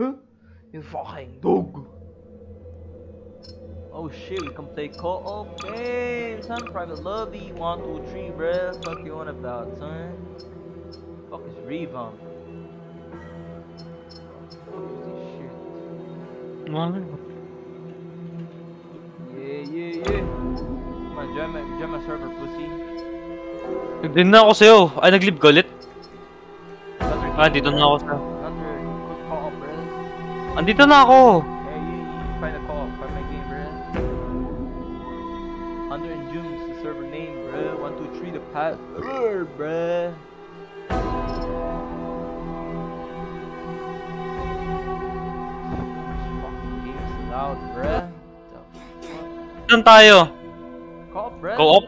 Huh? You fucking dog. Oh shit, we can play co-op game, son. Private lobby, one, two, three, bruh. Fuck you on about, son. Fuck is revamp. Fuck this shit? Yeah, yeah, yeah. Come on, join my, join my server, pussy. Nag-din na ako sa'yo. Ay, nag-leave ka ulit? Another Ah, dito na ako sa... Andito na ako! Yeah, you, you find a co-op, find my game, bruh. Hunter and Jooms, the server name, two, three, the password, bruh. This fucking game's loud, bruh. Saan tayo? Co-op, bruh. Co-op?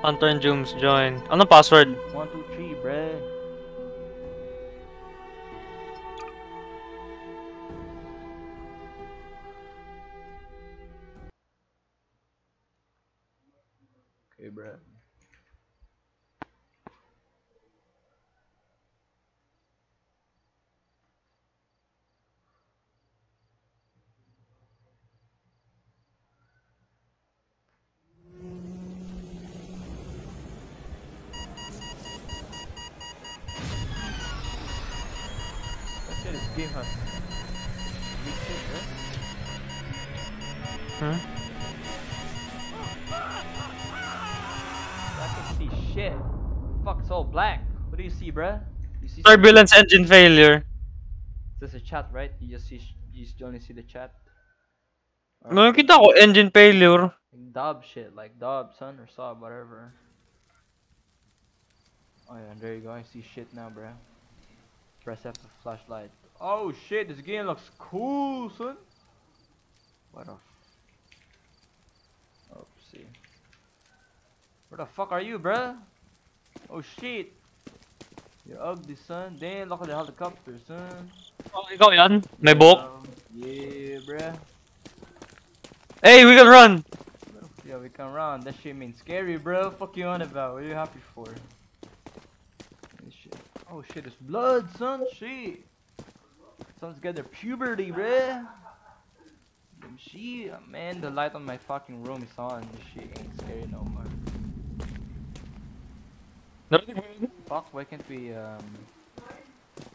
Hunter and Jooms, join. Anong password? One, two, three, bruh. Turbulence engine failure. This is a chat, right? You just see, you just only see the chat. Or Nakikita ko, engine failure. like Dob shit, like Dob, son, or Sob, whatever. Oh yeah, there you go. I see shit now, bruh. Press F the flashlight. Oh shit, this game looks cool, son. What the? F Oopsie. Where the fuck are you, bruh? Oh shit. You're ugly, son. Damn, look at the helicopter, son. Oh, ikaw yan? May buhok? Um, yeah, bruh. Hey, we can run! Yeah, we can run. That shit means scary, bro. Fuck you on about. What are you happy for? Shit. Oh shit, it's blood, son. Shit. Someone's got their puberty, bruh. Damn Shit, man, the light on my fucking room is on. This shit ain't scary no more. Fuck, why can't we, um.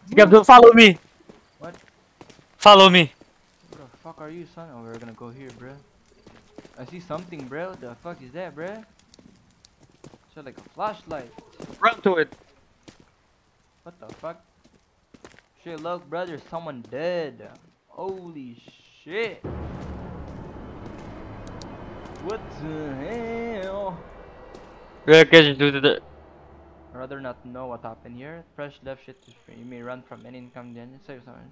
Sige, Abdul, follow me! What? Follow me. Where the fuck are you, son? Oh, we're gonna go here, bruh. I see something, bro. What the fuck is that, bruh? It's like a flashlight. Run to it. What the fuck? Shit, look, brother, someone dead. Holy shit. What the hell? Due to the... I'd rather not know what happened here. Fresh left shit is free. You may run from any income then save someone.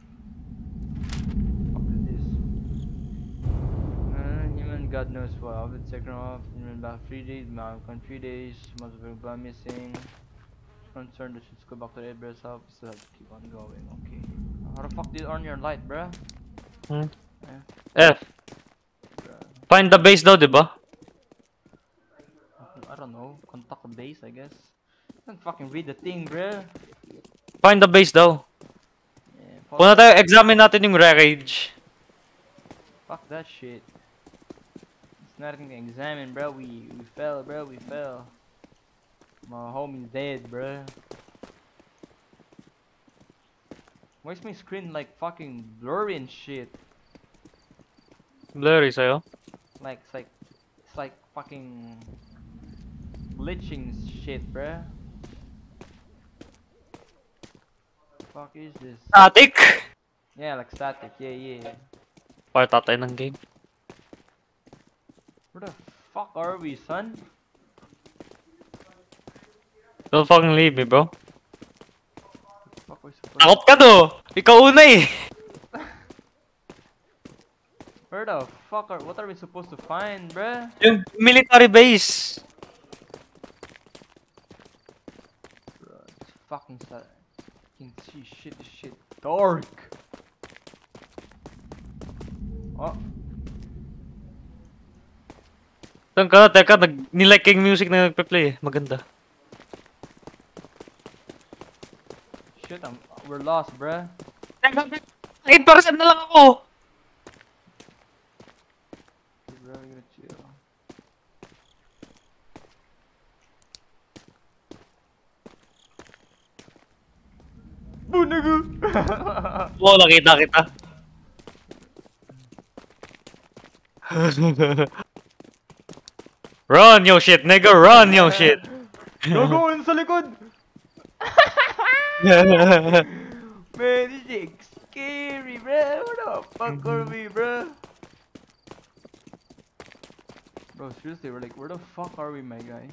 Fuck is this? Uh, human god knows what. I've been taken off about three days. Gone three days. Most of it gone missing. Concerned that should go back to the Edwards house. Still have to keep on going. Okay. How the fuck did you earn your light, bruh? Hmm? Eh, F. bruh. Find the base daw, di ba? I don't know. Contact the base, I guess. Don't fucking read the thing, bro. Find the base daw. Yeah, Puna tayo, examine natin yung wreckage. Fuck that shit. It's nothing to examine, bro. We we fell, bro. We fell. My homie's dead, bro. Why is my screen like fucking blurry and shit? Blurry sa'yo. Like it's like it's like fucking glitching shit, bro. Fuck is this? Static! Yeah, like static. Yeah, yeah. Para tatay ng game. Where the fuck are we, son? Don't fucking leave me, bro. Fuck we supposed Takot ka to! Ikaw una eh! Where the fuck are what are we supposed to find, bruh? Yung military base! It's fucking sad. Can see shit this shit dark. Oh, Saan ka? Teka, nag nilike yung music na nagpe-play eh. Maganda. shit, I'm we're lost, bruh. Teka. 8% na lang ako. Boo, nigga! Oo, nakita kita. run, yo shit, nigga, run, yo shit. Gagawin sa likod! Man, this is scary, bro. What the fuck are we, bro? Bro, seriously, we're like, where the fuck are we, my guy?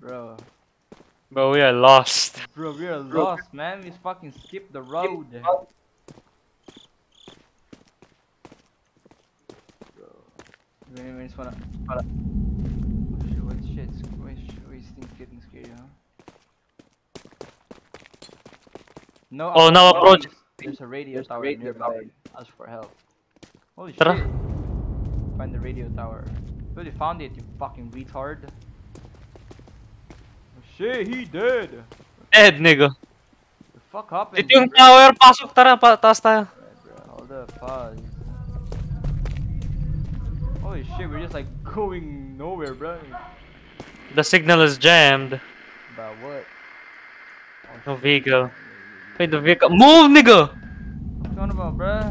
Bro, Bro, we are lost. bro, we are lost, man. We fucking skipped the road. Bro, we we just wanna. Oh shit, what shit? Why sh- why is things getting scary, huh? No. Oh, now approach. There's a radio tower nearby. Ask for help. Holy Tara. shit. Find the radio tower. But you found it, you fucking retard. Shit, he dead. Dead, nigga. The fuck happened? Dito yung tower, pasok, tara, pa taas tayo. Hold up, pause. Holy shit, we're just like going nowhere, bro. The signal is jammed. About what? No vehicle. Wait, the vehicle. Move, nigga! What's going about, bro?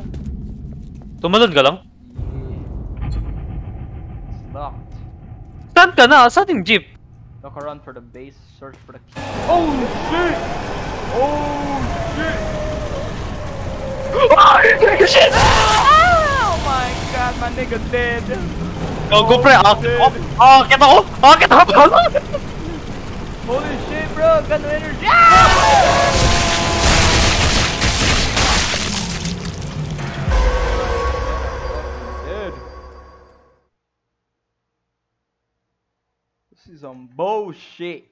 Tumalon ka lang? It's locked. Saan ka na? Saan yung jeep? Look around for the base, search for the key. Oh shit! Oh shit! Shit! Oh my god, my nigga dead! Go, go, pre. Akit ako. Akit ako. Akit ako. Holy shit, bro! Got no energy! Ah! Is some bullshit.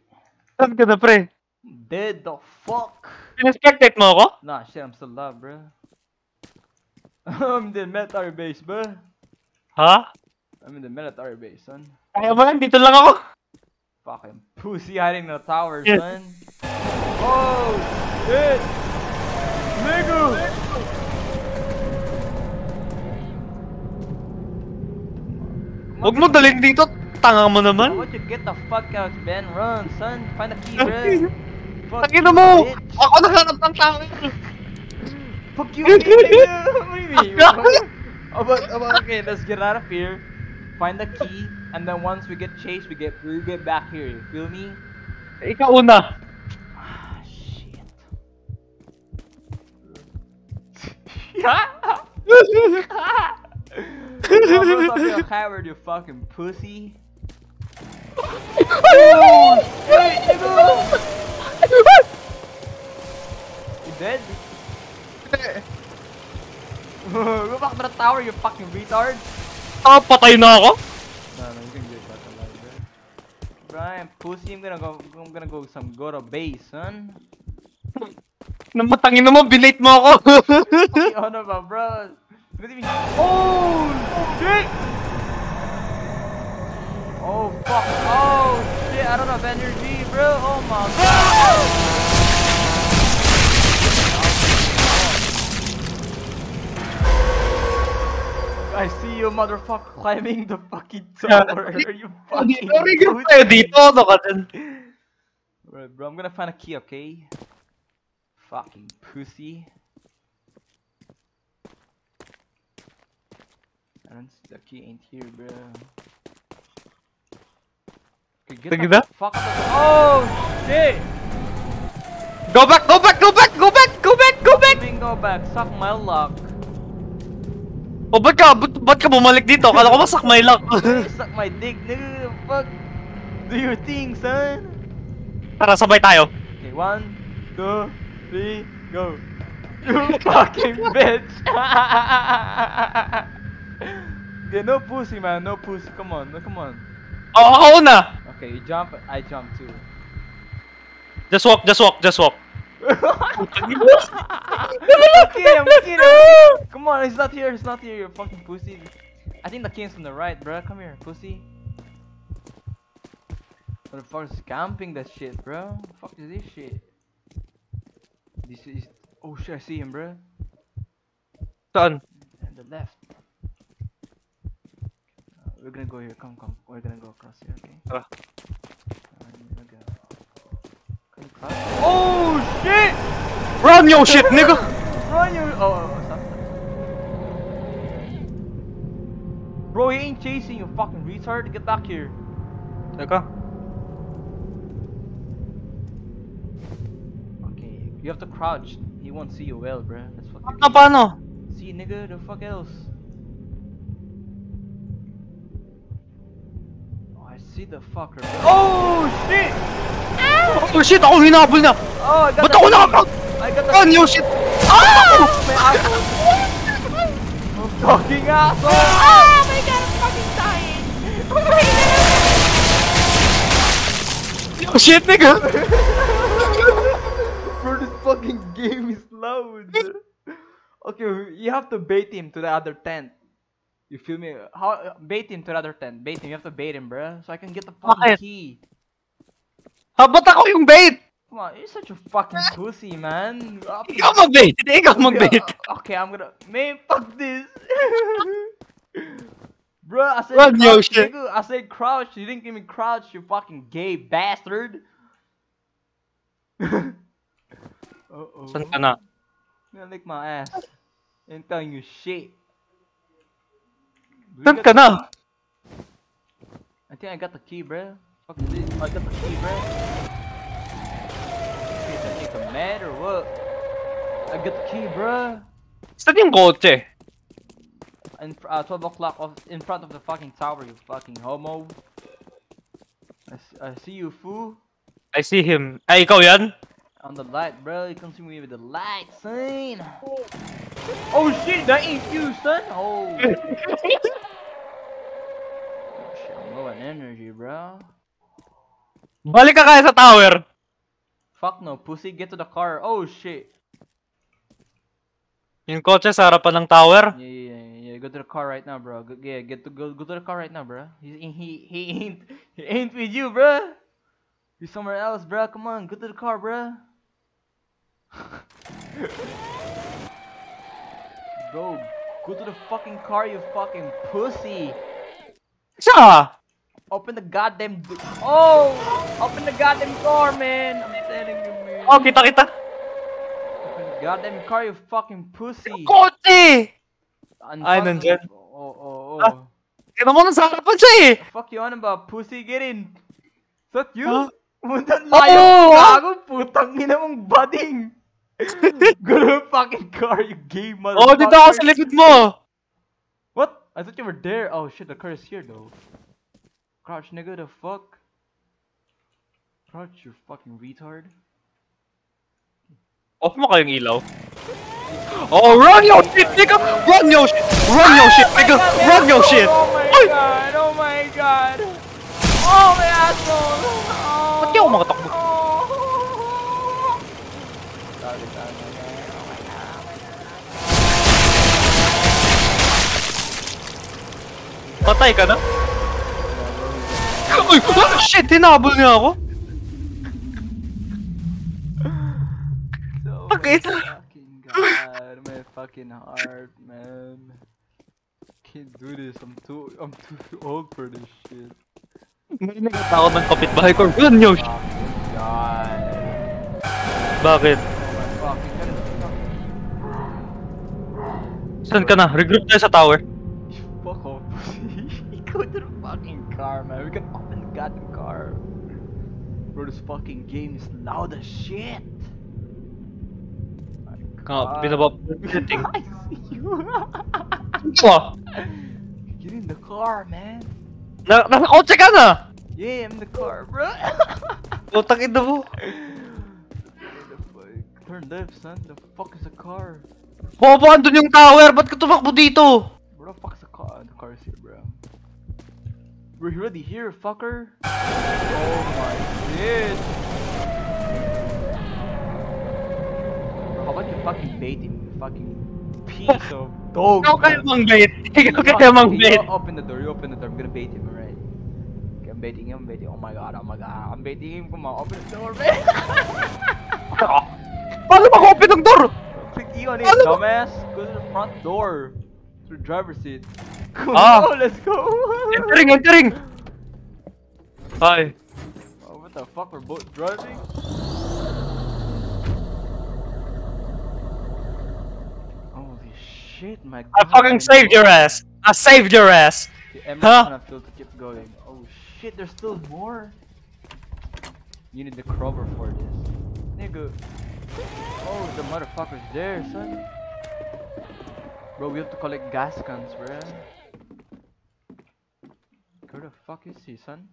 Saan ka na, pre? Dead the fuck? Pinaspectate mo ako? Nah, shit, I'm still alive, bro. I'm in the military base, bro. Ha? I'm in the military base, son. Kaya mo lang, dito lang ako. Fucking pussy hiding in the tower, Yeah. son. Oh, shit! Nigga! Huwag mo dalhin dito. Tanga mo naman. Why don't you get the fuck out, Ben? Run, son. Find the key, bro. Fuck Tangina you, mo! bitch. Ako naghanap ng tao. Fuck you, nigga. What do you mean? Oh, but, oh, but, okay, let's get out of here. Find the key, and then once we get chased, we get we get back here. You feel me? Ikaw una. Ah, shit. Yeah. Be a coward, you fucking pussy. You dead? Go back to the tower, you fucking retard. Ah, patay na ako? No, no, you can get back alive, bro. Brian, pussy, I'm gonna go. I'm gonna go some go to base, son. Namatangin mo, binate mo ako. Fucking on about, bro. Oh shit! Oh fuck! Oh shit! I don't have energy, bro. Oh my god! I see you, motherfucker, climbing the fucking tower. Are you fucking dito. Ano ka dyan? Alright, bro, I'm gonna find a key, okay? Fucking pussy. I don't see the key ain't here, bro. Get Sige the na. fuck out- Oh shit! Go back, go back, go back, go back, go back, go back! Me go back, suck my luck. O, ba't ka, ba't, ba't ka bumalik dito? Kala ko masak my luck. suck my dick, nigga. Fuck. Do your thing, son. Tara, sabay tayo. Okay, one, two, three, go. You fucking bitch! okay, no pussy, man. No pussy. Come on, no, come on. O, ako una. Okay, you jump, I jump too. Just walk, just walk, just walk. I'm kidding, I'm kidding. Come on, he's not here, he's not here, you fucking pussy. I think the king's from the right, bro. Come here, pussy. Motherfucker's camping that shit, bro. Fuck is this shit? This is Oh shit, I see him, bro. Saan? And the left. We're gonna go here. Come, come. We're gonna go across here, okay? Tara. Uh, we're gonna- Can you cross? Oh shit! Run yo shit, nigga! Run you! Oh, oh, oh, stop, stop. Bro, he ain't chasing you, fucking retard. Get back here. Teka. Okay, you have to crouch. He won't see you well, bro. That's fucking. Ah, paano? See, nigga, the fuck else? See the fucker. Oh shit! Oh shit, ako hinabol na! Oh, I got Ba't the ako key. nakakag... I got the yo shit! Ah! May asshole. Oh, fucking asshole! Oh my god, I'm fucking dying! Oh my god! Yo shit, nigga! Bro, this fucking game is loud. okay, you have to bait him to the other tent. You feel me? How bait him to the other tent? Bait him. You have to bait him, bro. so I can get the fucking Bakit? key. Ha, ba't ako yung bait? Come on, you're such a fucking pussy, man. Up- Ikaw mag-bait! Hindi ikaw mag-bait! Okay, okay, I'm gonna. Man, fuck this. Bro, I said Run, crouch, shit. I said crouch. You didn't give me crouch, you fucking gay bastard. uh oh. Saan ka na? Gonna lick my ass. Ain't telling you shit. Do we Saan get ka na? I think I got the key, bro. Fuck this. I got the key, bro. Is that nigga mad or what? I got the key, bro. Saan yung kotse? In uh, 12 o'clock in front of the fucking tower, you fucking homo. I, s- I see you, fool. I see him. Ay, ikaw yan? On the light, bro. You can see me with the light, son. Oh shit, that ain't you, son. Oh. Oh, energy, bro. Balik ka kaya sa tower. Fuck no, pussy. Get to the car. Oh shit. Yung kotse sa harapan ng tower. Yeah, yeah, yeah, yeah. Go to the car right now, bro. Go, yeah, get to go, go to the car right now, bro. He, he, he ain't, he ain't with you, bro. He's somewhere else, bro. Come on, go to the car, bro. Bro, go to the fucking car, you fucking pussy. Siya! Open the goddamn. door. Oh, open the goddamn car, man. I'm telling you, man. Oh, kita kita. Open the goddamn car, you fucking pussy. Kotse! Ang Ay, nandyan. Oh, oh, oh. Ah. Tignan mo nasa harapan siya eh! Fuck you on about pussy, get in. Is that you? Huh? Puntang Oo, layo. ah. Gago, putang ina mong bading. Go to the fucking car, you gay motherfucker! Oh, dito ako sa likod mo! What? I thought you were there. Oh shit, the car is here though. Crouch, nigga, the fuck? Crouch, you fucking retard. Off mo kayong ilaw. Oh, run your shit, nigga! Run your shit! Run your shit, nigga! Run your shit! Oh my god, oh my god. Oh my asshole. Oh. Ba't di ako makatakbo? Patay ka na? Uy! Ah, shit! Hinabol niya ako! So Okay. fucking god, my fucking heart, man. Can't do this. I'm too, I'm too old for this shit. May nagtao ng kapitbahay ko. Shit! Fucking god. Bakit? Oh. Saan ka na? Regroup tayo sa tower. Fuck off. Go to the fucking car, man. We can open the car. Bro, this fucking game is loud as shit. My Nga, God. binaba setting. I see you. Pa! Get in the car, man. Na nasa oh, kotse ka na! Yeah, I'm in the car, bro. Putang ina mo. What the fuck? Turn left, son. The fuck is a car? Bobo, andun yung tower! Ba't ka tumakbo dito? Bro, the fuck a car? The car is here, bro. We're already here, fucker. Oh my shit. Bro, how about you fucking bait him, you fucking piece of dog. Ikaw kayo man. mang bait. Ikaw kayo mang You bait. open the door, you open the door. I'm gonna bait him, alright? Okay, I'm baiting him, I'm baiting Oh my god, oh my god. I'm baiting him. Come on, open the door, man. Paano mag-open ng door? Click on eh, it, Ano ba? dumbass? Go to the front door. The driver's seat. Ah. on, let's go! Entering, entering! Hi. Oh, what the fuck? We're both driving? Holy shit, my god. I fucking saved your ass. I saved your ass. The Emerald's Huh? gonna feel to keep going. Oh shit, there's still more. You need the crowbar for this. Nigga. Oh, the motherfucker's there, son. Bro, we have to collect gas cans, bruh. Where the fuck is he, son?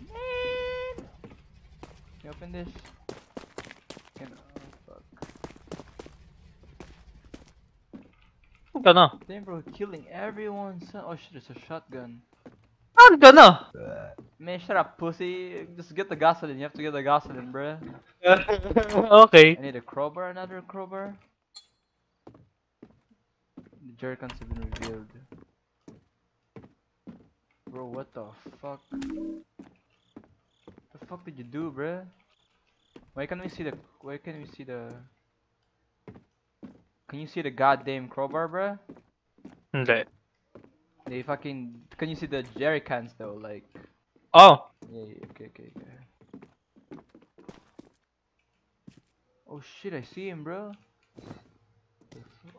Man! Can you open this? Can oh fuck. Saan ka na? Damn bro, killing everyone son. Oh shit, it's a shotgun. Saan ka na? Man, shut up pussy. Just get the gasoline, you have to get the gasoline, bruh. okay. I need a crowbar, another crowbar. The jerrycans have been revealed. Bro, what the fuck? What the fuck did you do, bruh? Why can't we see the? Why can't we see the? Can you see the goddamn crowbar, bruh? Hindi. They fucking. Can you see the jerry cans though? Like. Oh. Yeah, yeah, okay, okay, okay. Oh shit, I see him, bro.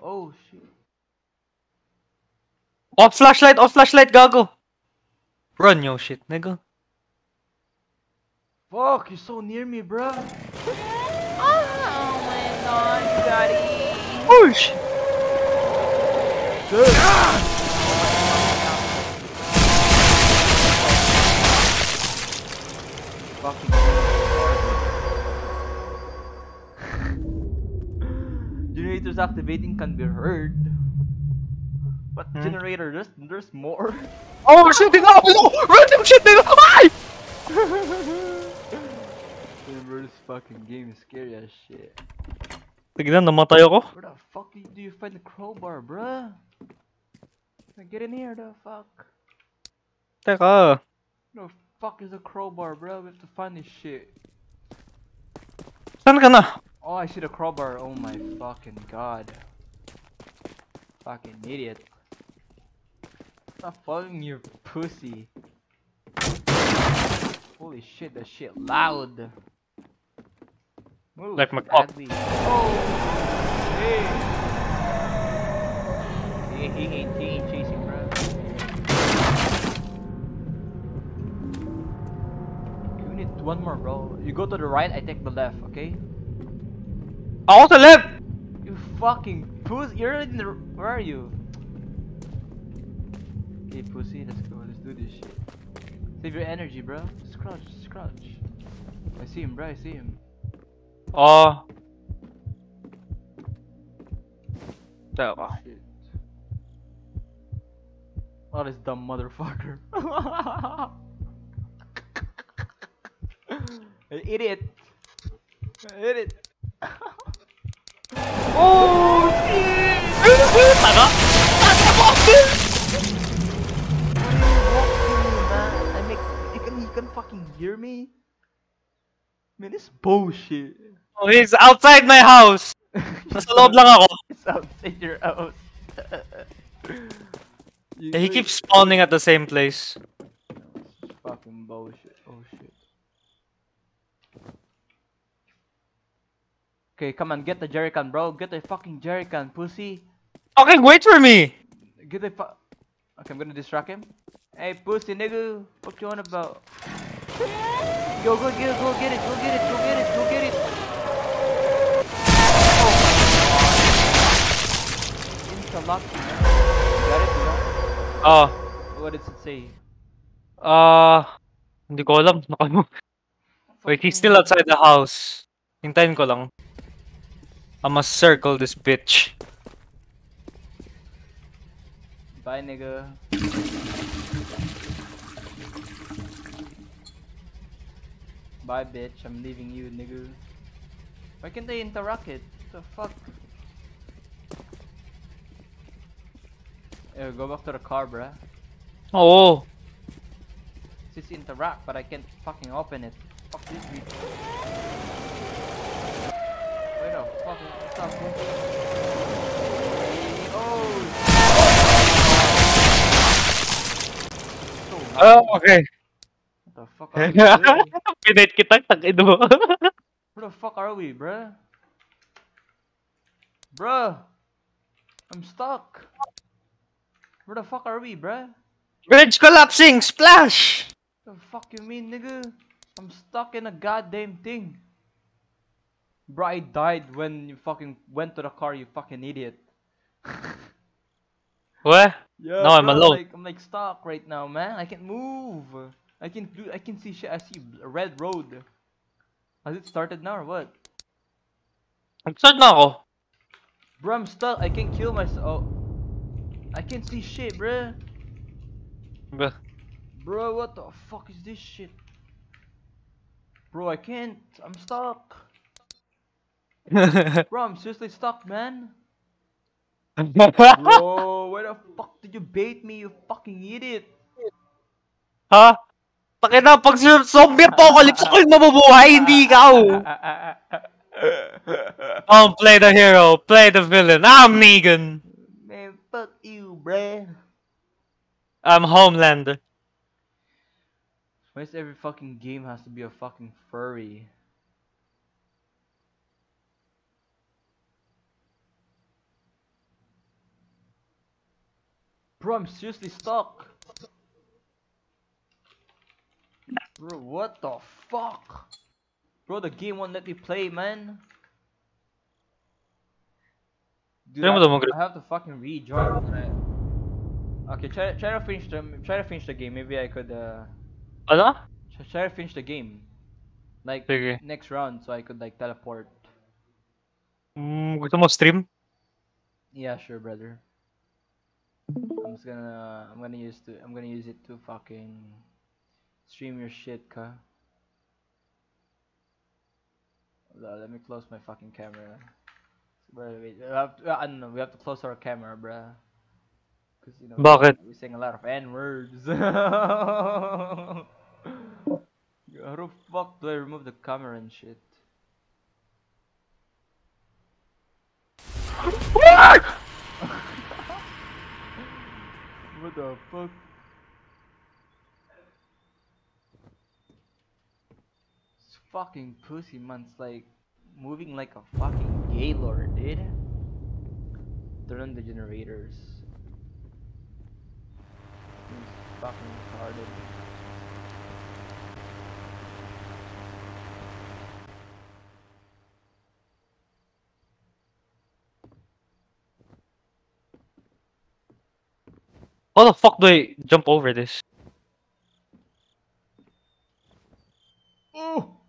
Oh shit. Off flashlight, off flashlight, gago. Run your shit, nigga. Fuck, you're so near me, bro. Oh my god, daddy. Push! Oh, Fucking. Generators activating can be heard. But Hmm? generator? There's there's more. Oh shit, nigga! Oh, no! Your shit! Ay! Remember this fucking game is scary as shit. Tignan, namatay ako. Where the fuck do you, find the crowbar, bruh? Get in here, the fuck. Teka. The fuck is a crowbar, bro? We have to find this shit. Saan ka na? Oh, I see the crowbar. Oh my fucking god. Fucking idiot. Stop following your pussy. Holy shit, that shit loud. Move, Like my. Oh, hey. He, he, ain't, he chasing, one more, bro. You go to the right, I take the left, okay? Ako sa left! You fucking pussy. You're in the. Where are you? Hey, pussy, let's go. Let's do this shit. Save your energy, bro. Scrouch, scrouch. I see him, bro. I see him. Oh. Teka. Shit. Oh, this dumb motherfucker. Idiot. Idiot. oh, shit. Tara! I make you can you can fucking hear me? Man, this bullshit. Oh, he's outside my house! Nasa loob lang ako. It's outside your house. You- he keeps spawning at the same place. Fucking bullshit. Oh shit. Okay, come on, get the jerrycan, bro. Get the fucking jerrycan, pussy. Okay, wait for me! Get the fu- Okay, I'm gonna distract him. Hey, pussy nigga, what you on about? Yo, go get it, go get it, go get it, go get it, go get it. Oh my god. Interlock. You got it, you it? Ah, What did it say? ah, hindi ko alam. Wait, he's still outside the house. Hintayin ko lang. I must circle this bitch. Bye, nigga. Bye, bitch. I'm leaving you, nigga. Why can't they interact it? the fuck? Yeah, go back to the car, bruh. Oh. Oo. It's interact, but I can't fucking open it. Fuck this beat. No, fuck it. Stop. Oh! Oh, okay. What the fuck are we doing? Pinate kita, tangin mo. Where the fuck are we, bruh? Bruh! I'm stuck! Where the fuck are we, bruh? Bridge collapsing! Splash! What the fuck you mean, nigga? I'm stuck in a goddamn thing. Bro, I died when you fucking went to the car, you fucking idiot. What? yeah, No, I'm bro, alone. Like, I'm like stuck right now, man. I can't move. I can do. I can see shit. I see a red road. Has it started now or what? Nag-start na ako. Bro, I'm stuck. I can't kill myself. Oh. I can't see shit, bro. Ba- Bro, what the fuck is this shit? Bro, I can't. I'm stuck. Bro, I'm seriously stuck, man. Bro, where the fuck did you bait me, you fucking idiot? ha? Takin na, pag zombie apocalypse ako yung mabubuhay, hindi ikaw. Don't oh, play the hero, play the villain. I'm Negan. Man, fuck you, bruh. I'm Homelander. Why does every fucking game has to be a fucking furry? Bro, I'm seriously stuck. Bro, what the fuck? Bro, the game won't let me play, man. Dude, I, I have to fucking rejoin. man. Okay, try try to finish the try to finish the game. Maybe I could uh Ano? try, to finish the game. Like Sige. next round, so I could like teleport. Mm, gusto mo stream? Yeah, sure, brother. I'm just gonna I'm gonna use to I'm gonna use it to fucking stream your shit, ka. Hold on, let me close my fucking camera. Wait, wait, we have to, uh, I don't know, we have to close our camera, bruh. Cause you know Bakit? we sing a lot of N words. How the fuck do I remove the camera and shit? What the fuck? This fucking pussy man's like moving like a fucking gaylord, dude. Turn on the generators. It's fucking retarded. How the fuck do I jump over this? Oh!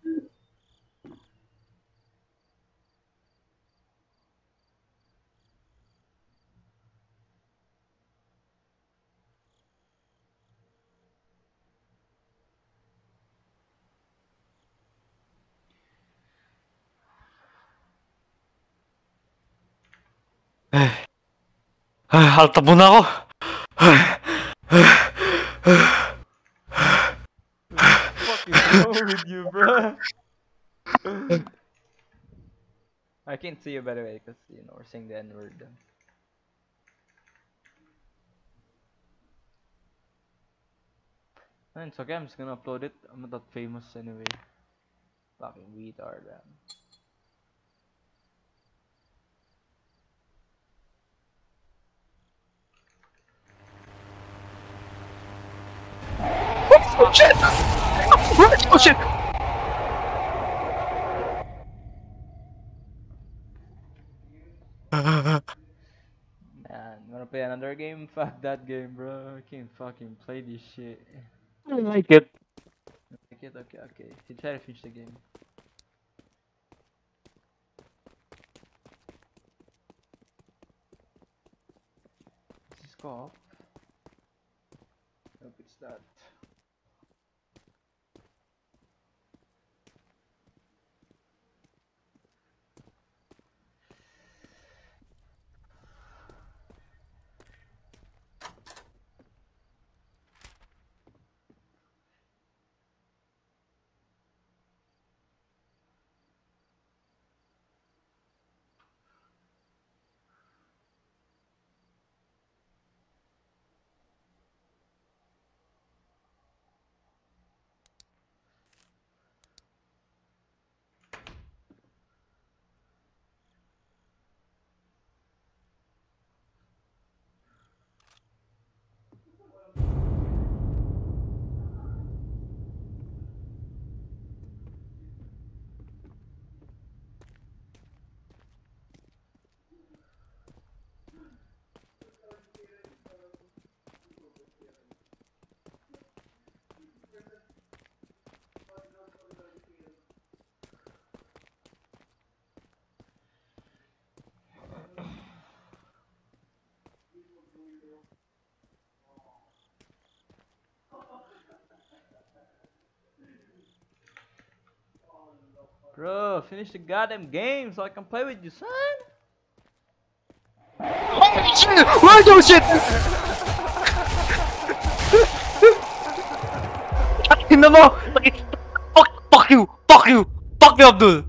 Ah, alta muna ako. Wrong with you, bro? I can't see you by the way, because you know we're saying the N word. And it's okay, I'm just gonna upload it. I'm not that famous anyway. Fucking retard, man. Oh shit! Oh shit! Man, wanna play another game? Fuck that game, bro. I can't fucking play this shit. I like it. Okay, okay, okay. You try to finish the game. Is this co-op? Nope, it's not. Bro, finish the goddamn game so I can play with you, son. Oh shit! Oh shit! Ina mo! Fuck, fuck you! Fuck you! Fuck you, Abdul!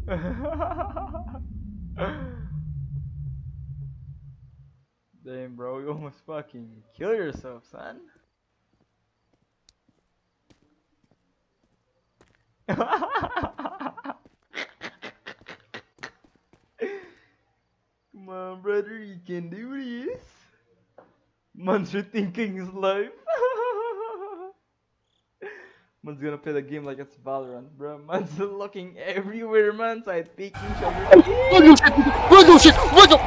Damn, bro, you almost fucking kill yourself, son. Come on, brother, you can do this. Man's rethinking his life. Man's gonna play the game like it's Valorant, bro. Man's looking everywhere, man. Side peeking, shoulder. What oh shit! What oh shit! What oh...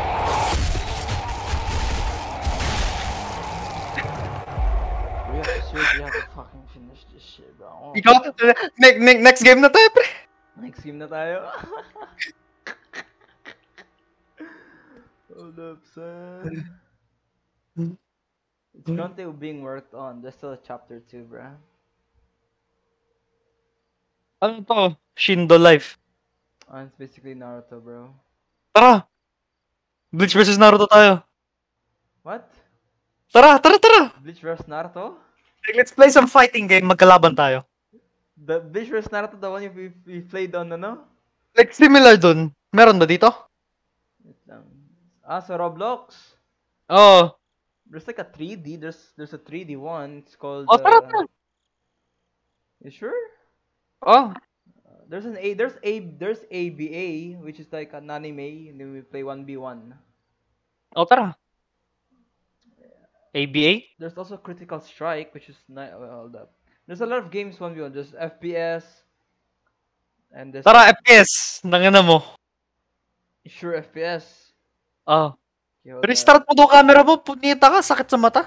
We have to seriously have to fucking finish this shit, bro. Ikaw, next, next, next game na tayo, pre. Next game na tayo. Hold up, son. It's currently being worked on. There's still a chapter 2, bruh. Ano to? Shindo Life. Oh, it's basically Naruto, bro. Tara! Bleach versus Naruto tayo. What? Tara, tara, tara! Bleach vs Naruto? Let's play some fighting game, magkalaban tayo. The Bleach vs Naruto, the one we, we played on, ano? Like similar dun. Meron ba dito? Ah, sa Roblox. Oo. There's like a 3D. There's there's a 3D one. It's called. Oh, tara, uh, tara. You sure? Oh. There's an A. There's a. There's ABA, which is like an anime, and then we play 1v1. Oh, tara. ABA? There's also Critical Strike, which is not hold up. There's a lot of games 1v1. There's FPS. And there's Tara, FPS! Nangina mo. sure FPS. Oh. Okay. Restart mo daw camera mo, punita ka, sakit sa mata.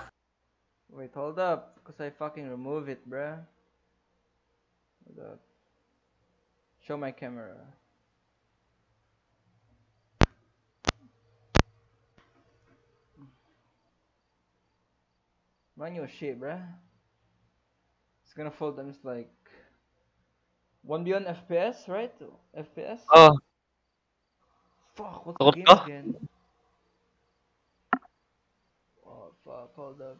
Wait, hold up. Because I fucking remove it, bruh. Hold up. Show my camera. Run your shit, bruh. It's gonna fold them. It's like 1 beyond FPS, right? FPS? Oh. Fuck, what's the game again? Fuck, hold up.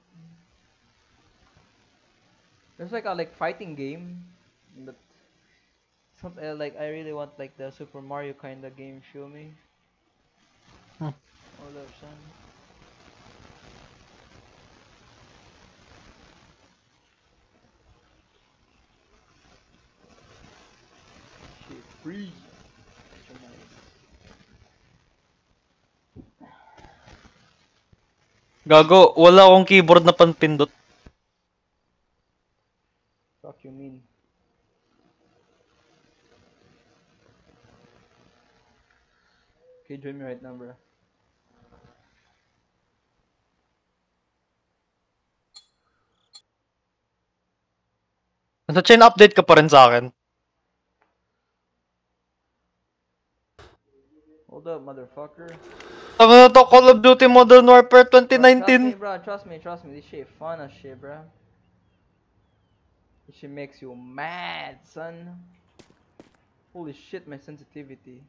There's like a like fighting game, but something uh, like I really want like the Super Mario kind of game. Feel me? Hmm. Hold up, son. Shit, freeze. Gago, wala akong keyboard na panpindot. Fuck you mean? Okay, join me right now, bro. Sa chain update ka pa rin sa akin. Hold up, motherfucker. Tama na to, Call of Duty Modern Warfare Bro, Trust me, 2019. bro. Trust me, trust me. This shit fun as shit, bro. This shit makes you mad, son. Holy shit, my sensitivity.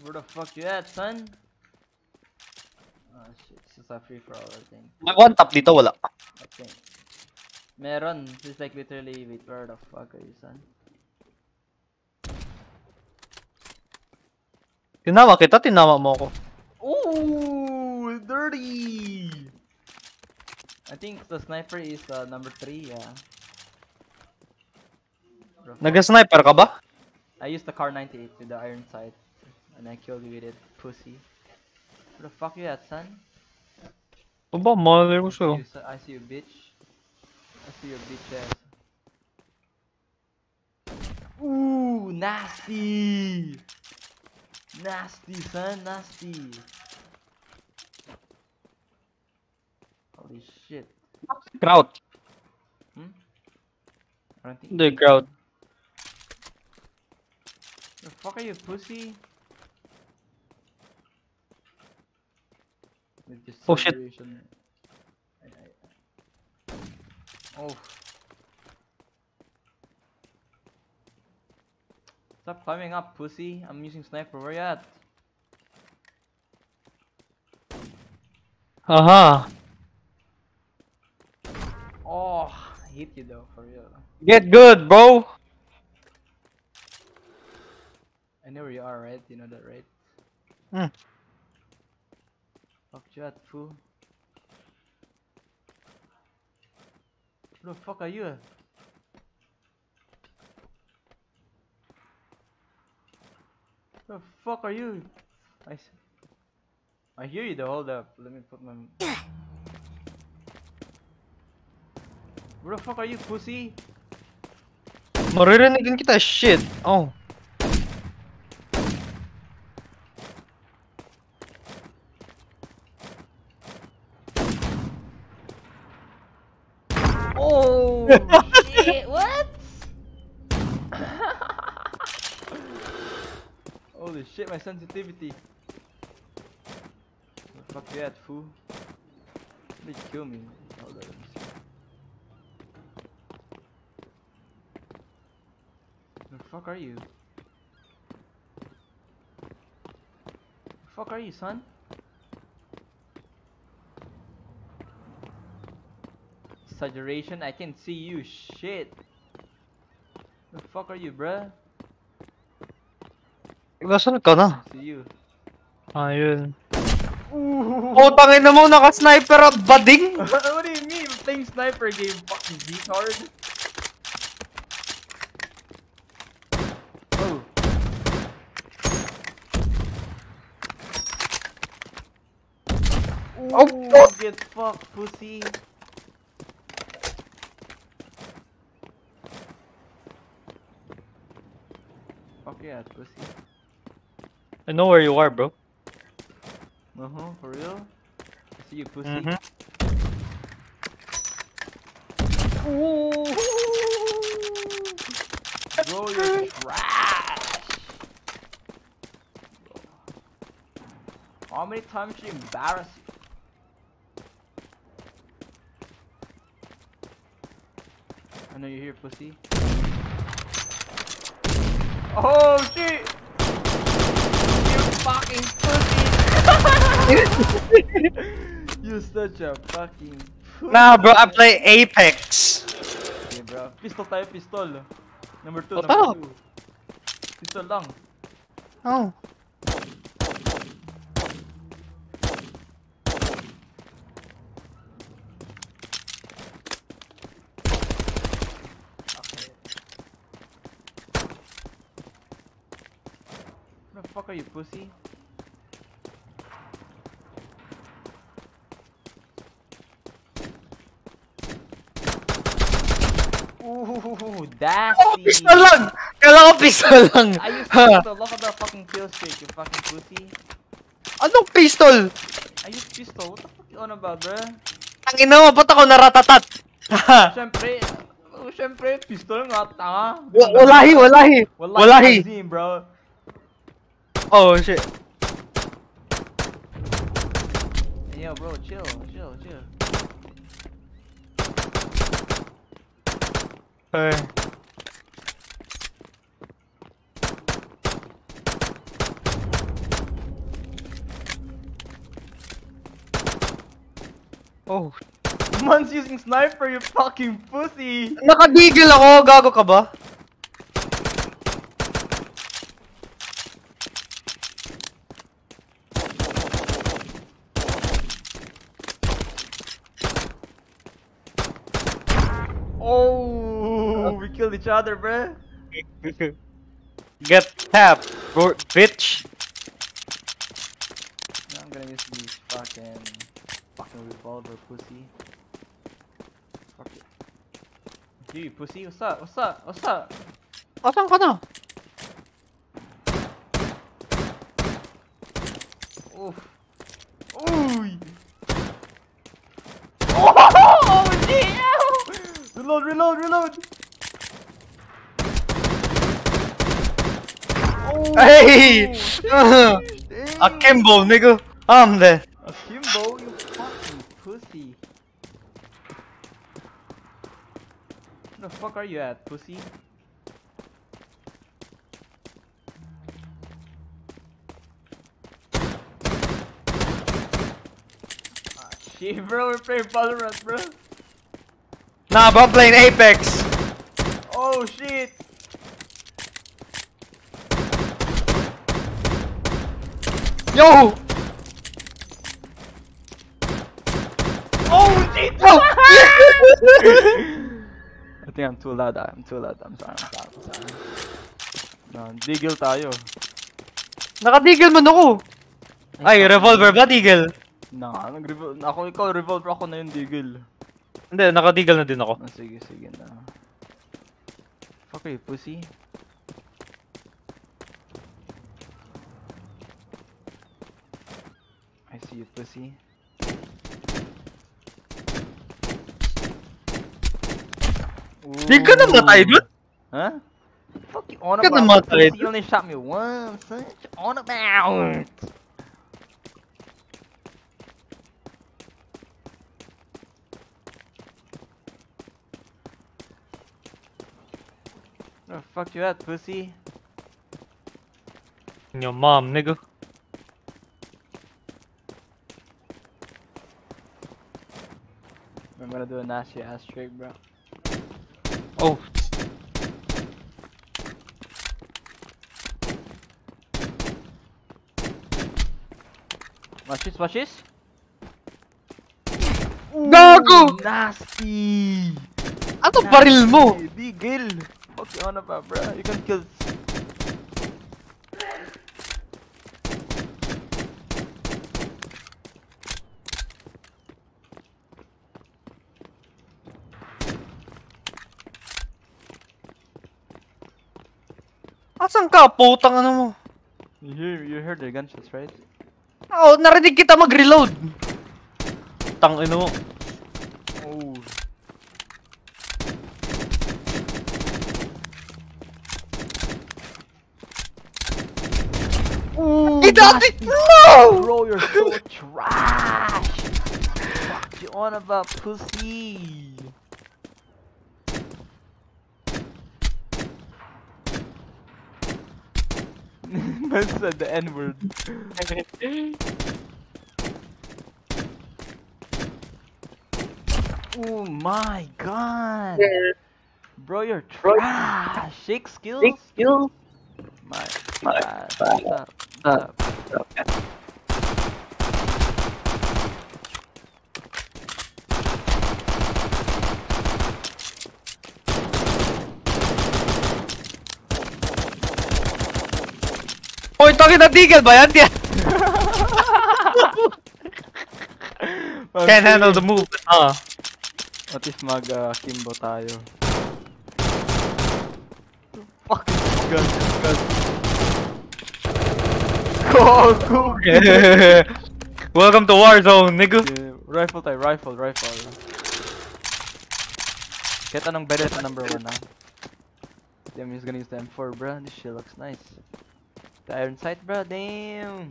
Where the fuck you at, son? Oh shit, this a free for all, I think. May one tap dito, wala. I think. Meron. Just like literally, wait, where the fuck are you, son? Tinama kita, tinama mo ako. Ooh, dirty! I think the sniper is uh, number 3, yeah. Nag-sniper ka ba? I used the Kar 98 with the iron sight. And I killed you with it, pussy. Where the fuck you at, son? What about ko I see sa'yo. you, son. I see you, bitch. I see your bitch ass. Ooh, nasty! Nasty, son, nasty. Holy shit. Crowd. Hmm? I don't think Hindi, crowd. The fuck are you, pussy? With Oh, shit. celebration. Ay, ay. Oh. Stop climbing up, pussy. I'm using sniper. Where you at? Aha. Oh, I hit you though, for real. Get good, bro. I know where you are, right? You know that, right? Hmm. Fuck you at, fool. Who the fuck are you? Who the fuck are you? I, I hear you though, hold up. Let me put my... Where the fuck are you, pussy? Maririnig kita, shit. Oh. Shit! What? Holy shit, my sensitivity. Where fuck you at, fool? They kill me. Where the fuck are you? The fuck are you, son? Exaggeration, I can see you, shit. The fuck are you, bruh? Nasaan ka na? See you. Ayun. Oh, tangin na mo, naka-sniper up, bading! what do you mean? Playing sniper game, fucking retard. Oh. Oh, Ooh, fuck. get fucked, pussy. Yeah, pussy. I know where you are, bro. Uh huh, for real? I see you, pussy. Mhm. Bro, you're trash. How many times should you embarrass you? I know you're here, pussy. Oh shit! You fucking pussy! You're such a fucking. Nah, bro, I play Apex. Okay, bro. Pistol tayo, pistol. Number 2, Oh, number tama. 2. Pistol lang. Oh. Okay. Are you, pussy? Ooh, that's Oh, pistol lang! Kala ko pistol lang! I used pistol. Look at the fucking kill streak, you fucking pussy. Anong pistol? I used pistol. What the fuck you on about, bruh? Ang ina mo, ba't ako naratatat? Siyempre, oh, siyempre, pistol nga, tanga. Wa- Walahi, walahi! Wallahi. Walahi! Azim, bro. Oh, shit. Yo, bro, chill, chill, chill. Eh. Oh, Man's using sniper, you fucking pussy. nakadigil ako, gago ka ba? Oh, we killed each other, bruh. Get tapped, bro, bitch. Now I'm gonna use these fucking, fucking revolver, pussy. Fuck it. Here, you pussy. What's up? What's up? What's up? Asan ka na? Oof. Ooh. Oh shit! Reload, reload, reload. Hey! Akimbo, nigga. I'm there. Akimbo, you fucking pussy. Where the fuck are you at, pussy? Ah, shit, bro, we're playing Valorant, bro. Nah, but I'm playing Apex. Oh shit. Yo! Oh shit! Oh! I think I'm too loud. I'm too loud. I'm sorry. I'm sorry. I'm sorry. No, digil tayo. Nakatigil man ako. Ay, revolver ba, tigil? No, nag ako ikaw revolver ako na yung digil. Hindi, nakatigil na din ako. Ah, sige, sige na. Fuck you, pussy. You, pussy. Di ka namatay dun? Huh? Fuck you on Ka about namatay you only shot me once, son. On about. Where the fuck you at, pussy? Your mom, nigga. I'm gonna do a nasty ass trick, bro. Oh. Watch this, watch this. Gago! Nasty! Ano baril mo? Nasty, Digil! Fuck you on about, bro. You can kill. Asan ka? Putang ano mo? You hear, you heard the gunshots, right? Oo, narinig kita mag-reload. Tang ino mo. Oh. Ooh, Get out nasty. No! Bro, you're so trash! Fuck you on about pussy! Man said the N word. Oh my god! Bro, you're trash! Shake skills? you. My My god. God. Stop. Stop. Hoy, tangin na tigil ba yan? Can't handle the move. Ah. At least mag uh, Kimbo tayo. Fucking gun, gun. Welcome to Warzone, nigga. Yeah, rifle tayo, rifle, rifle. Kahit anong better number one, ha? Damn, he's gonna use the M4, bro. This shit looks nice. The iron sight, bro. Damn.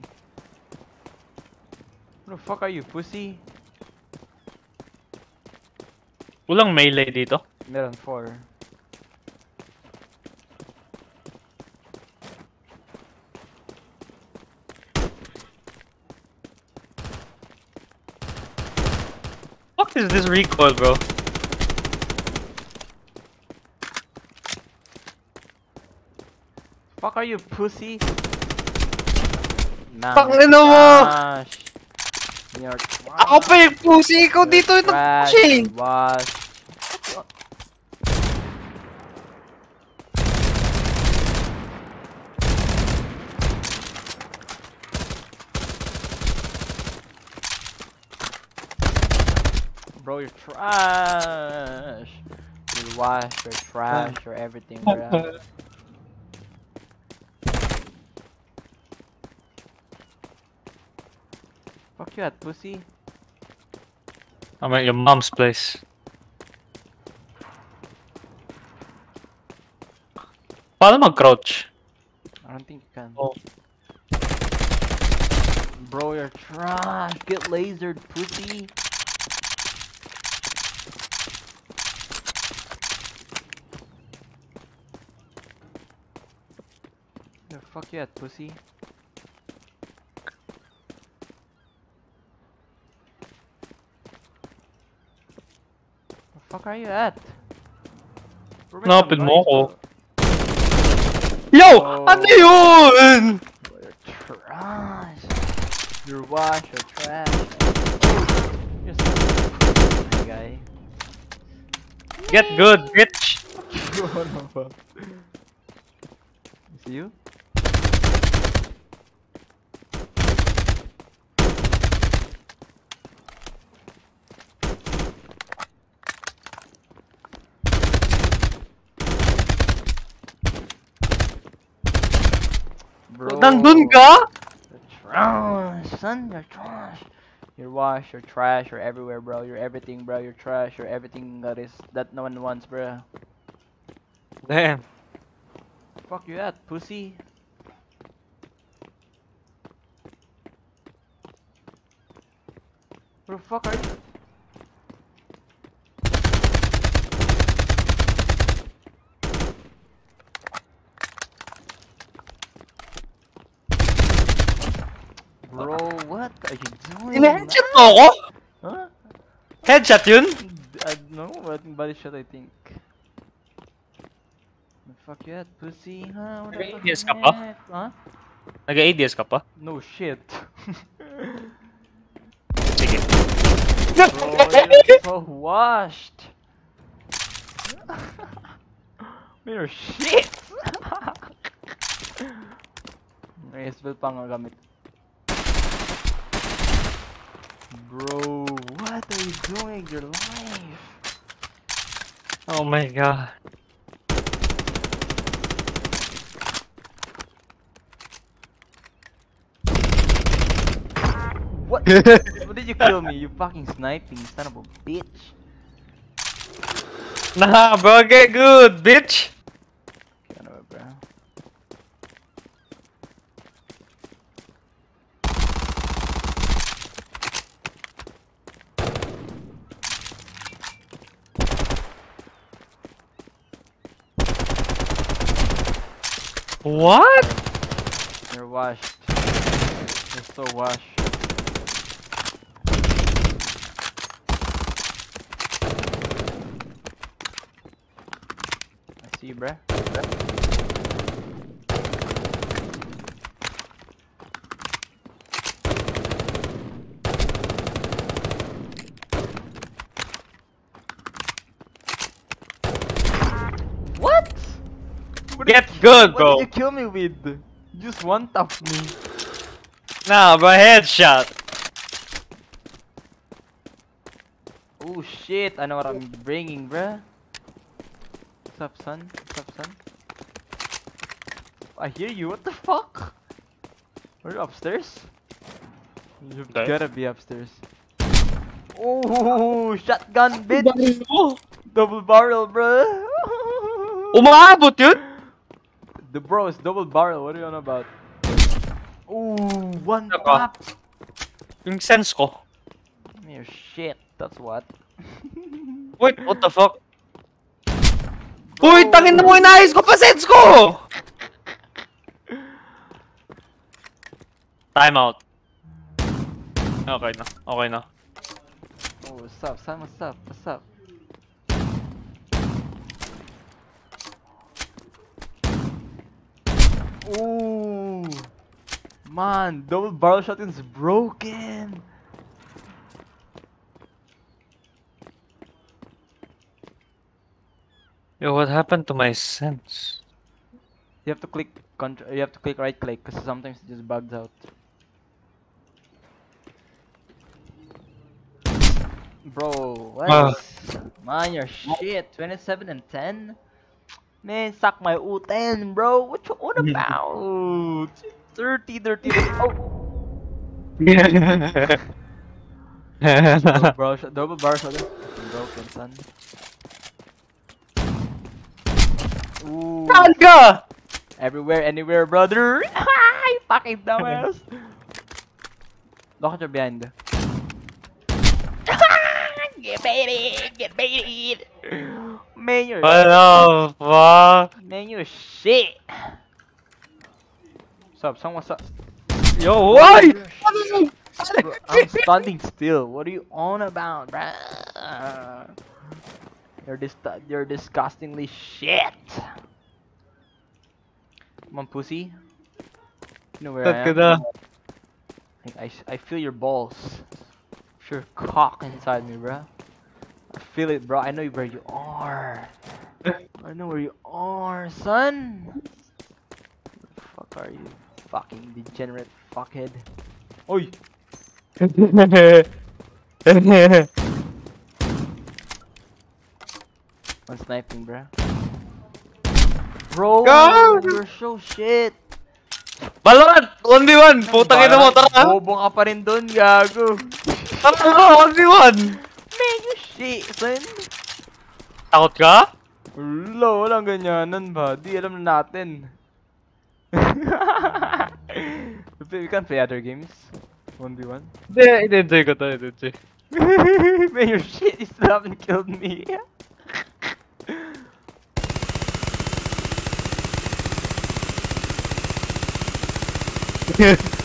Who the fuck are you, pussy? Walang melee dito. Meron 4. Fuck is this recoil, bro? Fuck are you, pussy? Nah, Fuck, you're ina mo! trash. You're Ako pa yung pussy, ikaw dito yung trash. pushing. Was. Bro, you're trash. You're wash, you're trash, you're everything, bro. Fuck you at pussy. I'm at your mom's place. Why am I crouch? I don't think you can. Oh. Bro, you're trash! Get lasered, pussy! The fuck you at, pussy? Fuck are you at? Bro, may Hanapin some mo noise, ako. bro. Yo! Oh. Ano yun? Bro, You're trash. You're wash, you're trash. You're so guy. Get good, bitch! See you? Bro, Nandun oh. ka? You're trash, son. You're trash. You're wash. You're trash. You're everywhere, bro. You're everything, bro. You're trash. You're everything that is that no one wants, bro. Damn. Fuck you at, pussy. Where the fuck are you? Bro, what are you doing? Ina-headshot mo ako? Huh? Headshot yun? I don't know, what body shot I think. Fuck you at, pussy? Huh? Nag-ADS the ka pa? Huh? Nag-ADS ka pa? No shit. Sige. Bro, you're so washed. You're shit. May spell pa nga gamit. Bro, what are you doing with your life? Oh my god. What? what did you kill me? You fucking sniping, son of a bitch. Nah, bro, get good, bitch! Ano ba, bro? What? You're washed. You're so washed. I see you, bruh. What? What Get you- good, what bro. did you kill me with? Just one tap me. Nah, bro, headshot. Oh shit, I know what I'm bringing, bruh. What's up, son? What's up, son? I hear you, what the fuck? Are you upstairs? You Okay. gotta be upstairs. Oh, shotgun, bitch! Double barrel, bruh! Oh Umaabot yun? The bro is double barrel, what are you on about? Ooh, one Ako. tap! Yung sense ko. You're shit, that's what. Wait, what the fuck? Uy, tangin na mo, inayos ko pa sense ko! Time out. Okay na, okay na. Oh, what's up, son? What's up? What's up? Ooh, man, double barrel shotgun's broken. Yo, what happened to my sense? You have to click control. You have to click right click because sometimes it just bugs out. Bro, what? Ah. Man, you're shit. 27 and 10? Man, suck my U10, bro. What you on about? 30, 30. Oh, double, bro, double bar shot. Fucking broken, son. Ooh. Saan? Everywhere, anywhere, brother. you fucking dumbass. Look at your behind. get baited, get baited. Man, you're What the fuck? man, you're shit. What's up, son? What's up? Yo, oh why? Bro, I'm standing still. What are you on about, bruh? You're dis you're disgustingly shit. Come on, pussy. You know where I Cut ka am? na. I, I, s- I feel your balls. Your cock inside me, bruh. I feel it, bro. I know where you are. I know where you are, son. Where the fuck are you? Fucking degenerate fuckhead. Oi! I'm sniping, bro. Bro, Go! you're so shit. Valorant! 1v1! Putang ina mo, tara! Bobo ka pa rin dun, gago. Tara mo, 1v1! Man, you shit, son. Takot ka? Wala, walang ganyanan ba? Di alam na natin. we can play other games. 1v1. Hindi, in-enjoy ko to, in-enjoy. Man, your shit, you still haven't killed me. Yung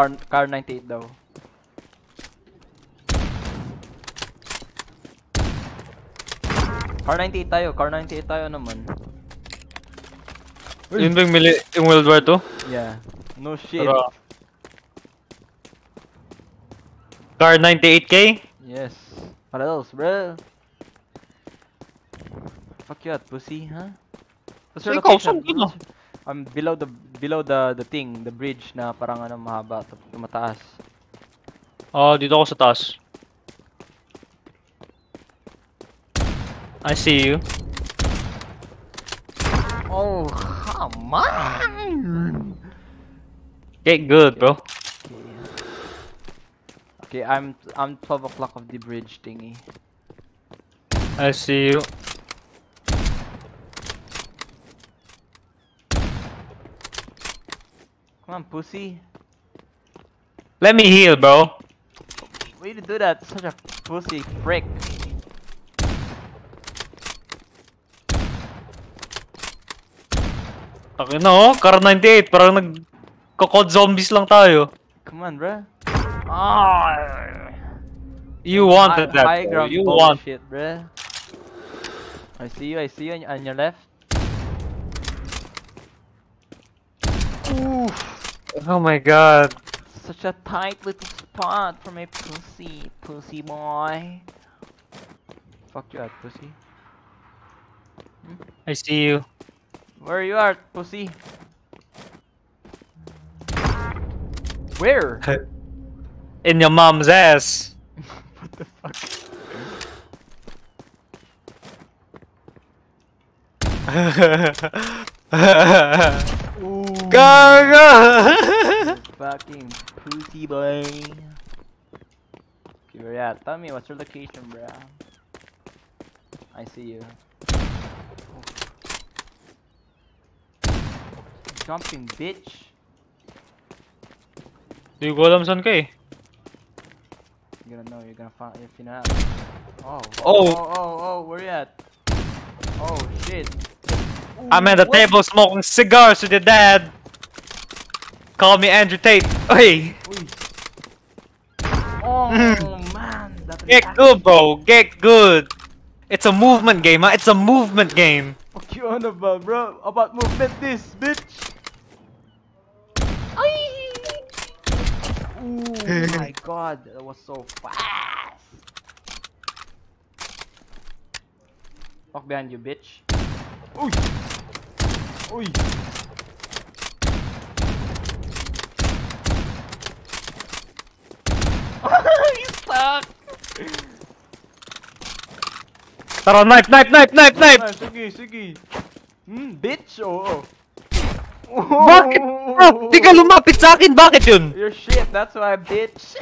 car, car 98 daw. Car 98 tayo, car 98 tayo naman. Yun ba yung, mili- yung World War 2? Yeah. No shit. Tara. Car 98k? Yes. What else, bro? Fuck you, at pussy, huh? What's your So, ikaw, location? saan? I'm below the below the the thing, the bridge na parang ano mahaba, tap- mataas. Oh, dito ako sa taas. I see you. Oh, come on! Get good, bro. Okay. Okay, I'm I'm 12 o'clock of the bridge thingy. I see you. Come on, pussy. Let me heal, bro. Way to do that, such a pussy prick. Na oh, Kar 98. Parang nag... Kokod zombies lang tayo. Come on, bruh. Ah, You wanted that, high bro. ground You want... bullshit, bruh. I see you, I see you on, on your left. Oof, Oh my god. such a tight little spot for my pussy, pussy boy. Fuck you at pussy. Hmm? I see you. Where you are, pussy? Where? In your mom's ass. what the fuck? Ooh, Gaga! fucking pussy boy. Okay, where you at? Tell me what's your location, bruh. I see you. Jumping bitch. Di ko alam saan ka eh. You're gonna know, you're gonna find, if you're finna out. Oh, Oh. oh, oh, oh, where you at? Oh, shit. I'm at the What? table smoking cigars with your dad. Call me Andrew Tate. Hey, Uy. Oh, hmm. man. Get reaction. good, bro. Get good. It's a movement game, huh? It's a movement game. Fuck you on about, bro? About movement this, bitch. Ay! Ooh, my god, that was so fast. Fuck behind you, bitch. Uy! Uy! you suck! Tara, knife, knife, knife, knife, knife. Ah, sige, sige. Hmm, bitch, oo. Bakit? Bro, di ka lumapit sa akin. Bakit yun? You're shit, that's why, bitch.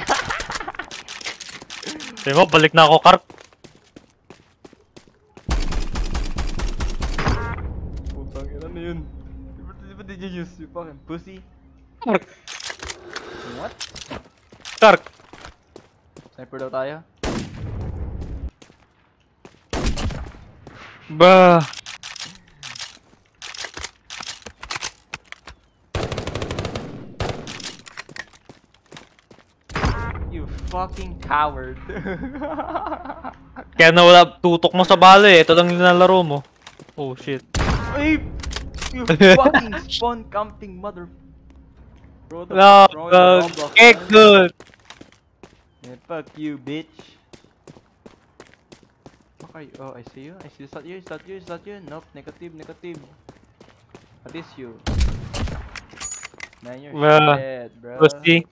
Sabi mo, balik na ako, Karp. Putang ina na yun. Ba did you use you fucking pussy? Karp. What? Stark. Sniper daw tayo. Ba. You fucking coward. Kaya nawala tutok mo sa bala eh. Ito lang nilalaro mo. Oh shit. Ay! You fucking spawn camping mother. Bro, the No, fuck's wrong with uh, Roblox, okay, man? good. Yeah, fuck you, bitch. Fuck are you? Oh, I see you. I see. Is that you? Is that you? Is that you? Nope. Negative. Negative. What is you? Man, you're Well, shit, bro. Pussy.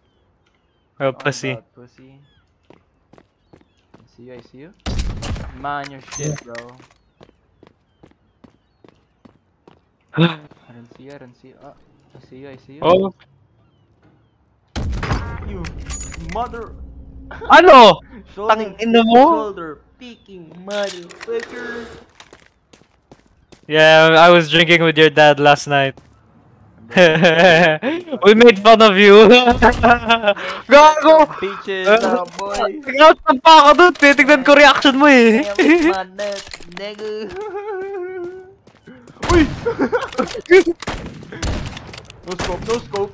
Oh, All pussy. about pussy. I see you. I see you. Man, you're shit, bro. I don't see you. I don't see you. Oh, I see you. I see you. Oh, You mother. ano? Shoulder, ina mo? shoulder picking motherfucker. Yeah, I was drinking with your dad last night. we made fun of you. Gago! Bitches, Uh, uh, boy. Nag-outstab pa ako dun. Titignan ko reaction mo eh. Uy! no scope, no scope.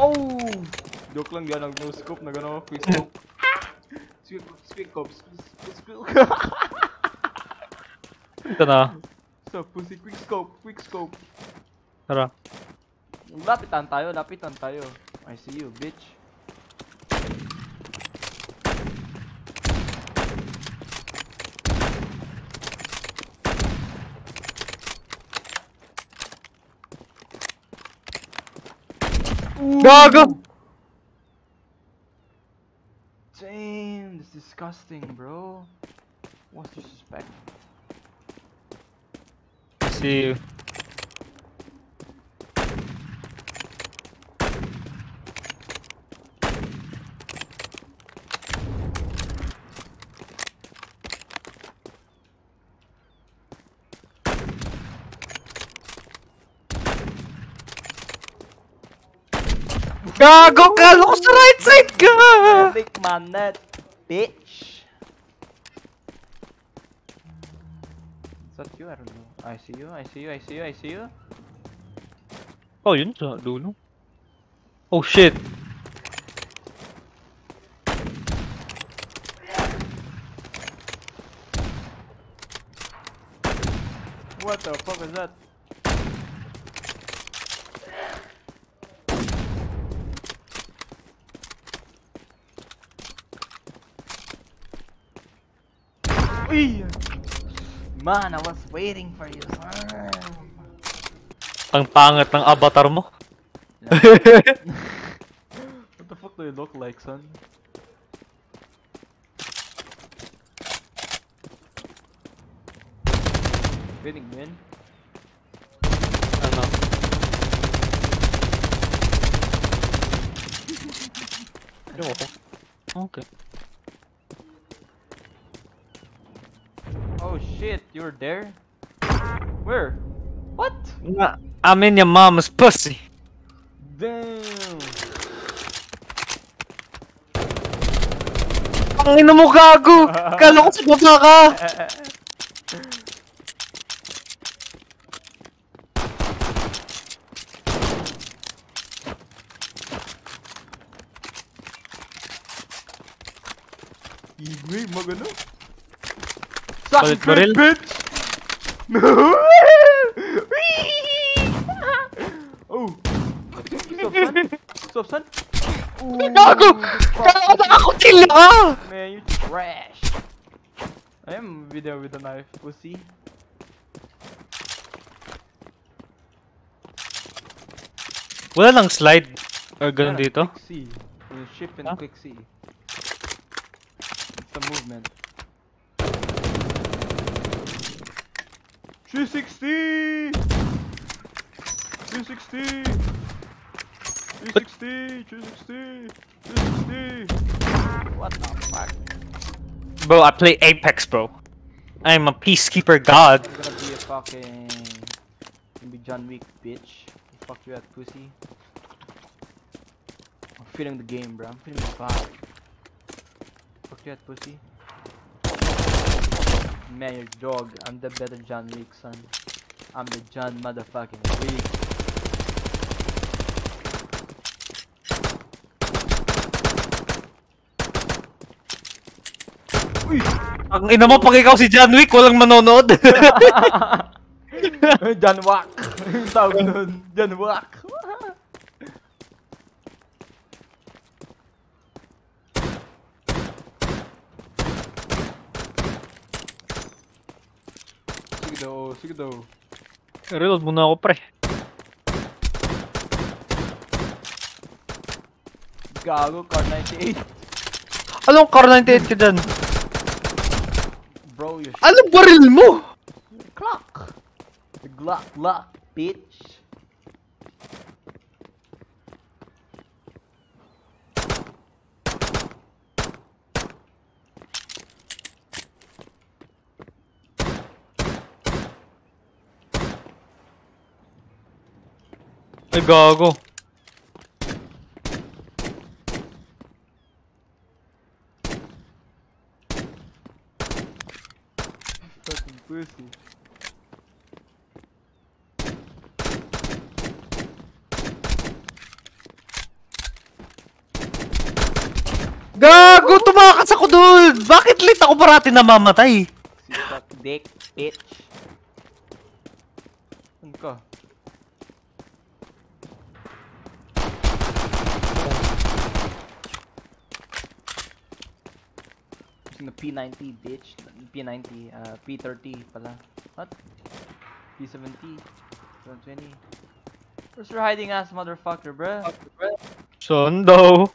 Oh! Joke lang yan, ang no scope na gano'n, quick scope. Scope, squick scope. Ito na. so, pussy, quick scope, quick scope. Tara. Lapitan tayo, lapitan tayo. I see you, bitch. Gago! Damn, this is disgusting, bro. What's disrespect? See you. Gago ka! Ako sa right side ka! Big man net, bitch. Is that you? I don't know. I see you, I see you, I see you, I see you. Oh, yun sa dulo. Oh shit! What the fuck is that? Man, I was waiting for you, son. Ang pangat ng avatar mo. what the fuck do you look like, son? Waiting, man. ano? Ayoko. Okay. Oh shit, you're there? Where? What? Nga, I'm in your mom's pussy. Damn! Ang ina mo gago! Kala ko sa baba ka! Igwe, magano? Baril? bitch! oh! Stop, son? Stop, son? Ooh, Gago! fuck. Kala ko nakakutil ka! Man, you trash! I am video with a knife, pussy. Wala lang slide. Or ganun dito. Click C. Shift and Huh? click C. It's the movement. 360! 360! 360! 360! 360! What the fuck? Bro, I play Apex, bro. I'm a peacekeeper god. You're gonna be a fucking... You're gonna be John Wick, bitch. Fuck you at pussy. I'm feeling the game, bro. I'm feeling the vibe. Fuck you, that pussy. Man, you're dog. I'm the better John Wick, son. I'm the John motherfucking Wick. Uy! Ang ina mo, pag ikaw si John Wick, walang manonood. John Wack! Tawag nun. John Wack! sige daw, sige daw. Reload muna ako, pre. Gago, car 98. Anong car 98 ka dyan? Bro, you're Anong baril mo? clock. The Glock, Glock, bitch. Ay, gago. Fucking pussy. Gago, tumakas ako dun! Bakit late ako parati namamatay? Si suck dick, bitch. The P90, bitch. P90, uh, P30 pala. What? P70. 720. Where's your hiding ass motherfucker, bruh? Daw?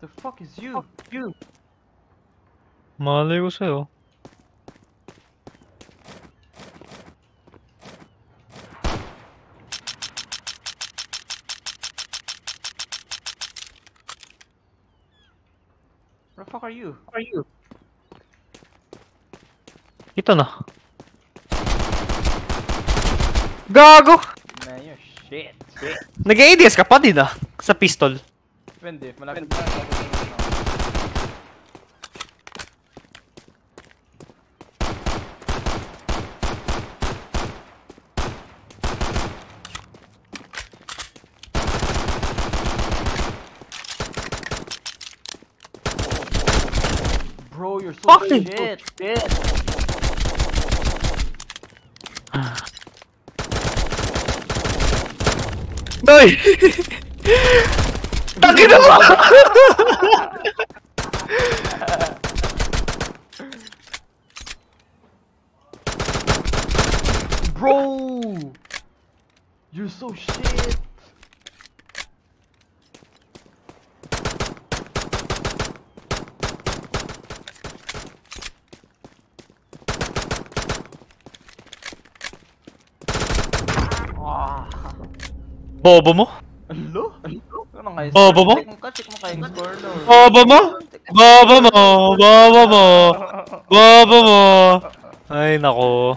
The fuck is you? You! Malay ko sa'yo. Where the fuck are you? are you? Ito na. Gago! Man, you're shit. Nag-ADS ka pa din ah. Sa pistol. Depende, malapit na Fucking shit. Ay! Taki mo! Bro! You're so shit. Bobo mo? Hello? Ano nga? Bobo mo? Check mo ka, check mo ka yung score, no? Bobo mo? Bobo mo! Bobo mo! Bobo mo! Ay, nako.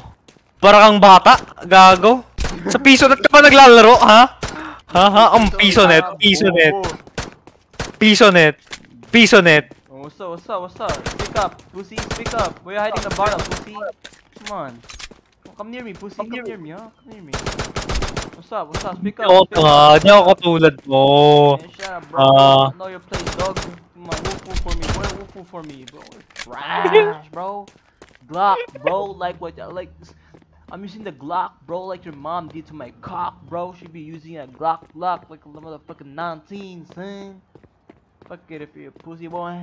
Para kang bata, gago. Sa piso net ka pa naglalaro, ha? Ha, ha? Ang piso net, piso net, piso net, piso net. Oh, what's up, what's up, what's up? Speak up, pussy, speak up. Where you hiding the barrel, pussy? Come on. Oh, come near me, pussy. Come near me, huh? Come near me. What's up, what's up? Speak up. Ako speak up. di ako katulad mo. Man, shut up, bro. Ah. I know you're playing dog. Come on, woo woo for me, boy. Woo woo for me, bro. Trash, bro. Glock, bro. Like what? Like I'm using the Glock, bro. Like your mom did to my cock, bro. She be using a Glock, Glock, like a motherfucking 19, son. Fuck it if you're a pussy boy.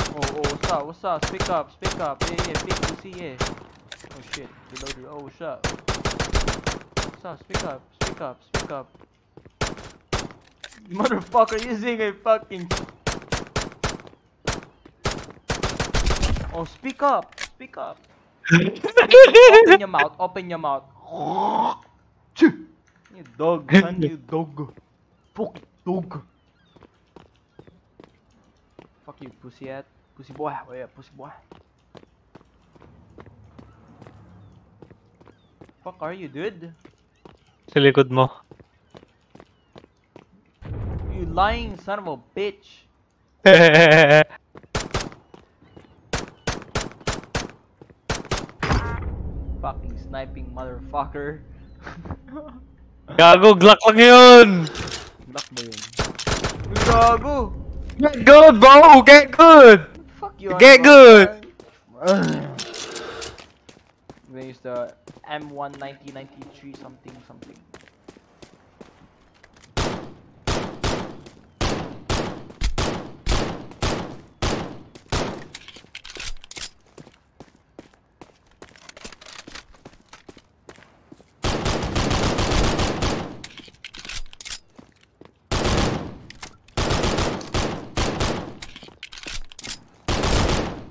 Oh, oh, what's up? What's up? Speak up, speak up. Yeah, yeah, big pussy, yeah. Oh shit, reloaded. Oh, what's up? Speak up, speak up, speak up. Motherfucker using a fucking. Oh, speak up, speak up. open your mouth, open your mouth. You dog, son, you dog. Fuck dog. Fuck you, pussy at pussy boy. Oh yeah, pussy boy. Fuck are you, dude? You lying son of a bitch. Fucking sniping motherfucker. Gago, Glock lang yun! Glock ba yun? Gago! Get good, bro! Get good! Fuck you, Get good! Then you start M1 1993 something something.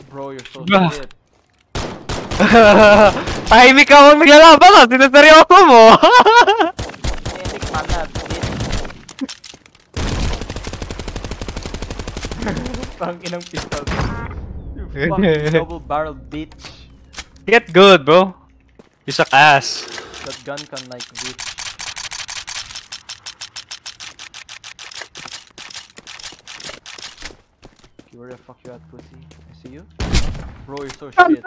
Bro, you're so stupid. Tahimik ka ang naglalaban ka! Sinaseryoso mo! Mana, bitch. Pang pistol. Fucking double barrel bitch. Get good, bro. You suck ass. That gun can like. Okay, where the fuck you at, pussy? I see you. Bro, you're so shit.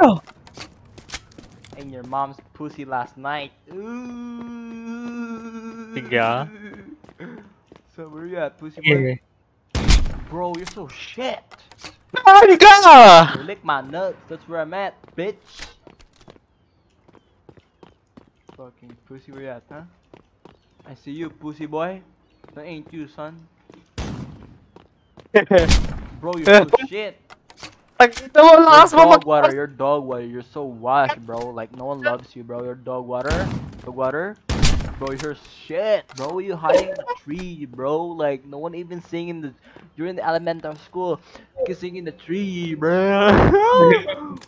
And your mom's pussy last night. Ooh. Yeah. So where you at, pussy boy? Yeah. Bro, you're so shit. Ay ka! You lick my nuts. That's where I'm at, bitch. Fucking pussy, where you at, huh? I see you, pussy boy. That ain't you, son. Bro, you're so shit. Mo, You're lakas mo dog mag- water. You're dog water. You're so washed, bro. Like no one loves you, bro. You're dog water. Dog water. Bro, you're shit, bro. You hiding in the tree, bro. Like no one even singing the during the elementary school. You sing in the tree, bro.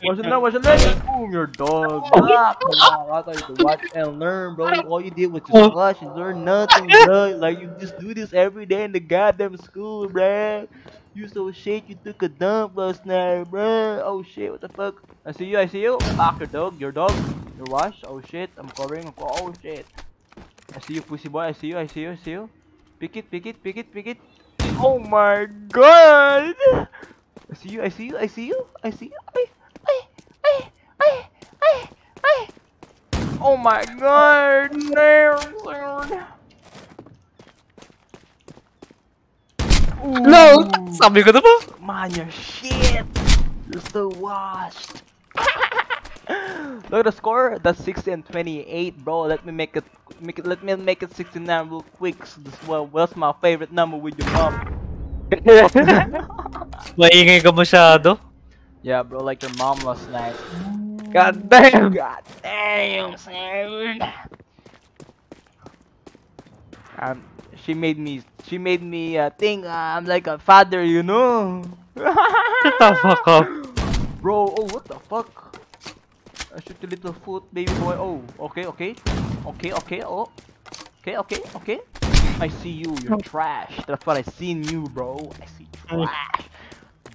What's your name? What's your name? Boom, your dog. Ah, come I thought you could watch and learn, bro. All you did was just watch and learn nothing, bro. Like you just do this every day in the goddamn school, bro. You so shit, you took a dump last night, bruh. Oh shit, what the fuck? I see you, I see you. Fuck your dog, your dog. Your wash. Oh shit, I'm covering. Oh shit. I see you, pussy boy. I see you, I see you, I see you. Pick it, pick it, pick it, pick it. Oh my god. I see you, I see you, I see you, I see you. Ay, ay, ay, ay, ay. Oh my god. No! Sabi ko na ba? Man, you're shit. You're so washed. Look at the score. That's 60 and 28, bro. Let me make it. Make it. Let me make it 69 real quick. So this well, what's my favorite number with your mom? Maingay ka masyado. Yeah, bro. Like your mom last night. God damn! God damn, son. Um, she made me. She made me uh, think uh, I'm like a father, you know. Shut the fuck up. Bro, oh, what the fuck? I shoot the little foot, baby boy. Oh, okay, okay. Okay, okay, oh. Okay, okay, okay. I see you, you're trash. That's what I see in you, bro. I see mm. trash.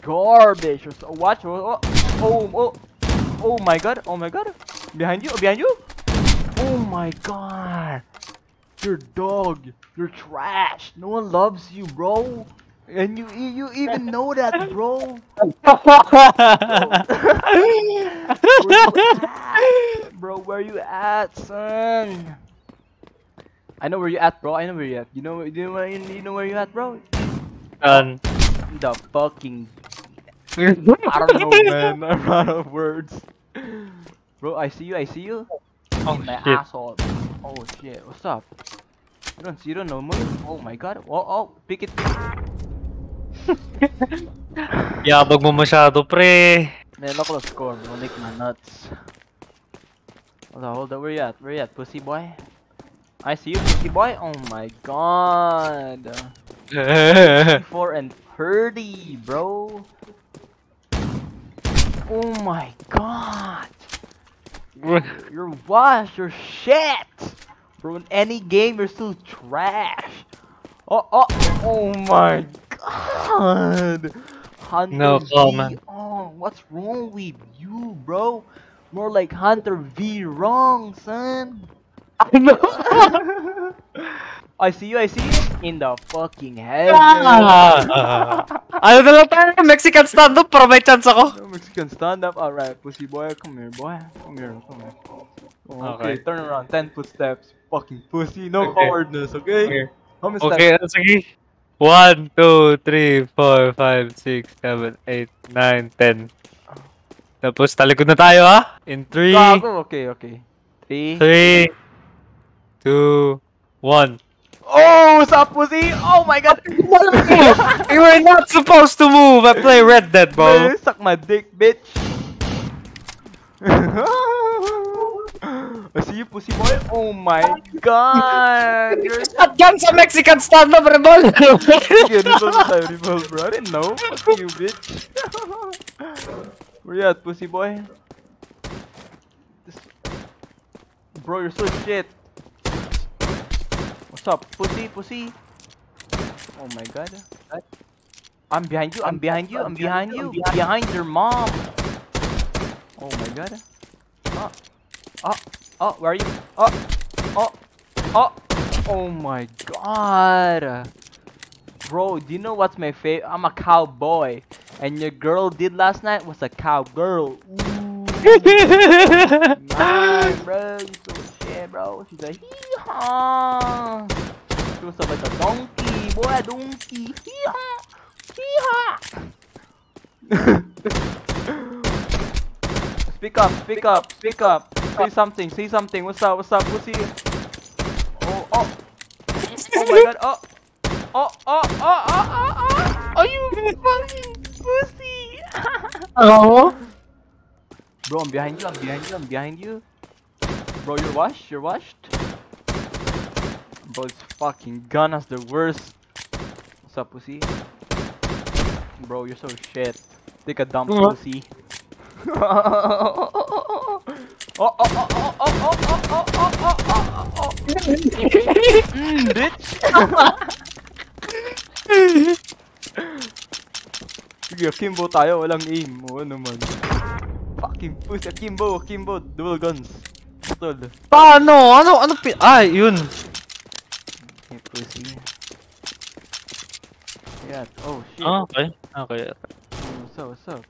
Garbage. So- Watch, oh, oh, oh, oh. Oh my god, oh my god. Behind you, behind you. Oh my god. You're dog. You're trash. No one loves you, bro. And you you even know that, bro. bro, where you at, son? I know where you at, bro. I know where you at. You know, you know, where- you know where you at, bro? Yan. The fucking. I don't know, man. I'm out of words. Bro, I see you. I see you. Oh my shit. asshole. Oh shit. What's up? You don't. You don't know me. Oh my god. Oh oh. Pick it. Yabag mo masyado, pre. At the score. Lick my nuts. Hold on, hold on. Where you at? Where you at, pussy boy? I see you, pussy boy. Oh my god. 4 and 30, bro. Oh my god. You're washed. You're shit. Bro, in any game, you're still trash. Oh, oh, oh my god. Hunter No comment. Oh, what's wrong with you, bro? More like Hunter V wrong, son. Ano? I see you, I see you. In the fucking head. Ah! ano na lang tayo? Mexican stand-up para may chance ako. Mexican stand up. Alright, pussy boy, come here, boy. Come here, come here. Oh, okay. Okay. turn around. 10 footsteps. Fucking pussy. No Okay. cowardness, okay? How many steps? Okay, one, two, three, four, five, six, seven, eight, nine, ten. Tapos talikod na tayo ha. In three. Gago, okay, okay. Three. Three. Two. One. Oh, Sapuzi! Oh my god! you were not supposed to move! I play Red Dead, bro! Suck my dick, bitch! I see you, pussy boy. Oh my god! You're Shotgun sa Mexican stand-up, rebel. Sige, revolve na bro. I didn't know. Fuck you, bitch. Where you at, pussy boy? This- Bro, you're so shit. What's up, pussy, pussy? Oh my god. I'm behind you, I'm behind you, I'm behind you. Behind your mom. Oh my god. Oh, oh, oh, where are you? Oh, oh, oh, oh my god. Bro, do you know what's my favorite? I'm a cowboy. And your girl did last night was a cowgirl. Man, bro, you so shit, bro. She's like, hee-haw. She was like a donkey, boy, a donkey. Hee-haw, hee-haw. speak up, speak up, speak up. Say something, say something. What's up, what's up, pussy? Oh, oh. Oh my god, oh. Oh, oh, oh, oh, oh, oh. Are you fucking pussy? Oo. Bro, I'm behind you, I'm behind you, I'm behind you. Bro, you're washed, you're washed. Bro, this fucking gun has the worst. What's up, pussy? Bro, you're so shit. Take a dump, pussy. Oh, oh, oh, oh, oh, oh, oh, oh, oh, oh, oh, oh, oh. Mm, bitch! Sige, akimbo tayo, walang aim. O ano man. Fucking pussy, akimbo, akimbo, dual guns. Pistol. Paano? Ano? Ano? pi- Ah, yun. Hey, pussy. Yeah, oh shit. Ah, okay. Okay. What's up, what's up?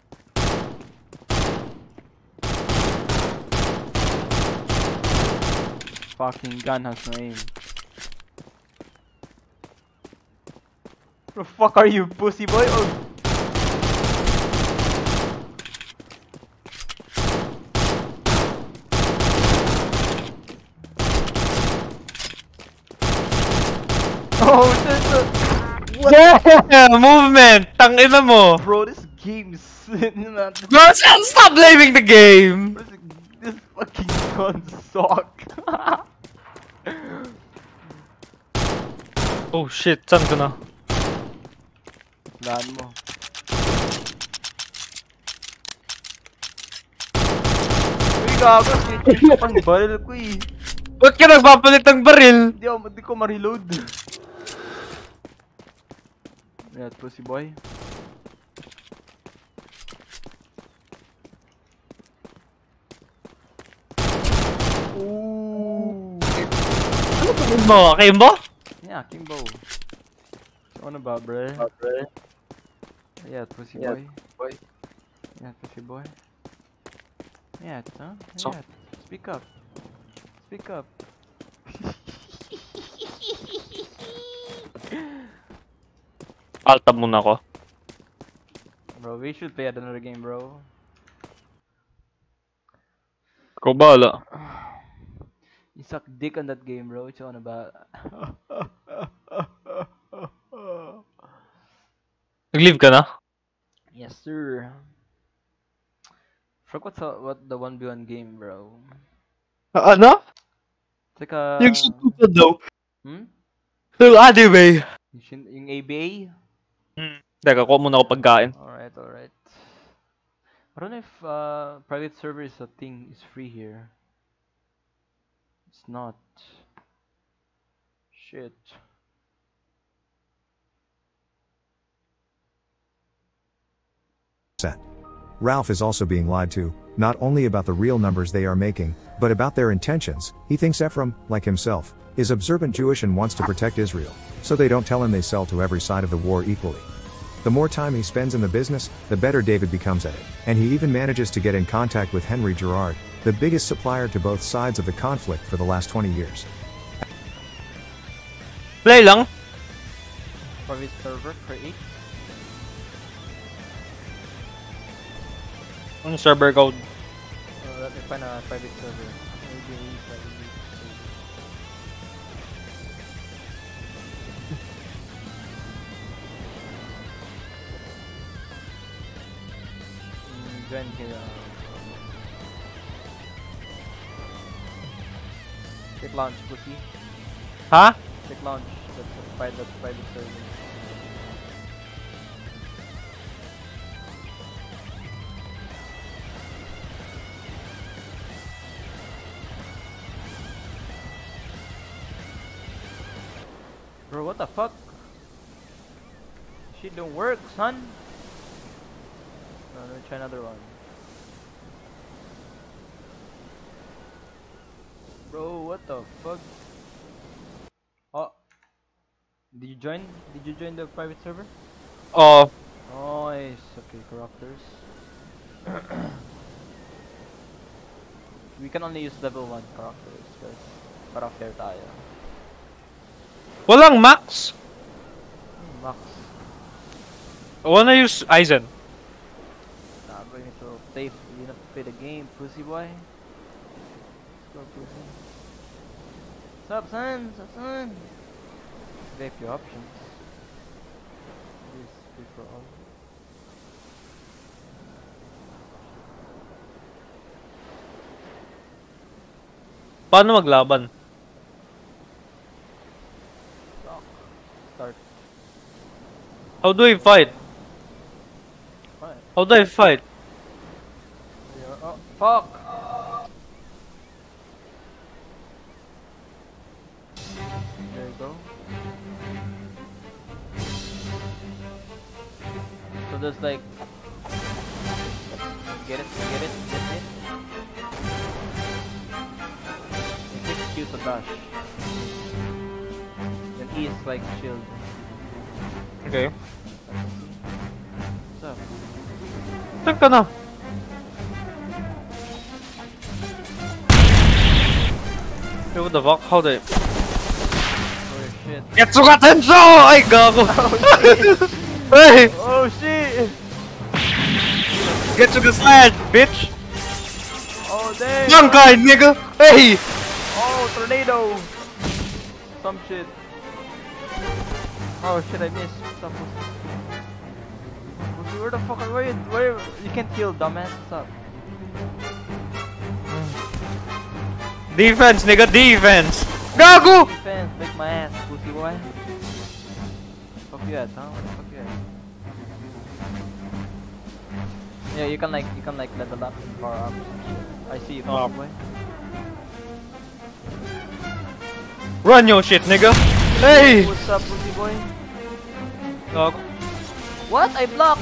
Fucking gun has no aim. The fuck are you, pussy boy? Oh. Oh, shit, shit. Yeah! Movement! Tangina mo! Bro, this game is. Bro, stop stop blaming the game! This, this fucking gun suck. Oh shit, saan ka na? Daan mo. Uy, gago. Sinchange ko pang barrel ko eh. Ba't ka nagpapalit ng baril? Hindi ako, hindi ko ma-reload. Ayan, pussy boy. Ooh. Ano mo? Kimbo? Yeah, Kimbo. So, ano ba, bre? Yeah, pussy Yeah, boy. boy. Yeah, pussy boy. Yeah, huh? So- Yeah, speak up. Speak up. Altab muna ako. Bro, we should play another game, bro. Ikaw bahala. You suck dick on that game, bro. What you on about? Nag-leave ka na? yes, sir. Forgot what's what the 1v1 game, bro. ano? It's like a... Yung sutupa daw. Hmm? Yung anime. Yung, shin- yung ABA? Hmm. Teka, kuha muna ako pagkain. Alright, alright. I don't know if uh, private server is a thing, is free here. It's not. Shit. Ralph is also being lied to. not only about the real numbers they are making, but about their intentions. He thinks Ephraim, like himself, is observant Jewish and wants to protect Israel, so they don't tell him they sell to every side of the war equally. The more time he spends in the business, the better David becomes at it, and he even manages to get in contact with Henry Gerard, the biggest supplier to both sides of the conflict for the last 20 years. Play lang. Private server, create. Ang server code. Uh, let me find a private server. Maybe private server. Mm, Join here. uh, Click launch, pussy. Huh? Click launch. That's a that's private server. Bro, what the fuck? Shit don't work, son. No, let me try another one. Bro, what the fuck? Oh. Did you join? Did you join the private server? Oh. Nice. Okay, characters. we can only use level 1 characters because para fair tayo. Walang max. Hmm, Max. I wanna use Aizen. Nah, bro, you need to play, you need to play the game, pussy boy. Let's go, pussy. What's up, son? What's up, son? Have few options. This free for all. Paano maglaban? Start. How do I fight? How do I fight? Yeah. Oh, fuck! There's like... Get it, get it, get it. Takes Q to dash. Then E is like shield. Okay. What's up? Saan ka na? Hey, what the fuck? How the... Oh shit. Getsuga Tensho! Ay, gago! Oh, hey! Oh shit! Get to the Sand, bitch! Oh damn! guy, nigga! Hey! Oh, tornado! Some shit. Oh shit, I missed. What's up? What's up? Where the fuck are you? Where? You can't kill, dumbass. What's up? Defense, nigga, defense! Gago! Defense, lick my ass, pussy boy. Fuck you at, huh? Yeah, you can like, you can like level up power up. I see you, Oh. boy. Run your shit, nigga! Hey! What's up, pussy boy? Gago. What? I blocked!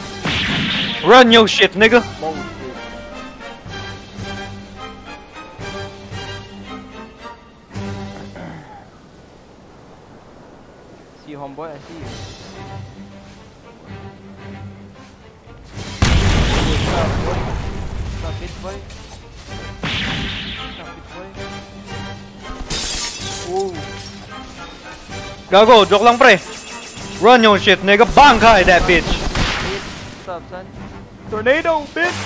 Run your shit, nigga! You, homeboy. I see you. Up, boy? Bitch boy? Ooh. Gago, joke lang pre! Run your shit, nigga! Bankai that bitch! Bitch. What's up, son? Tornado, bitch!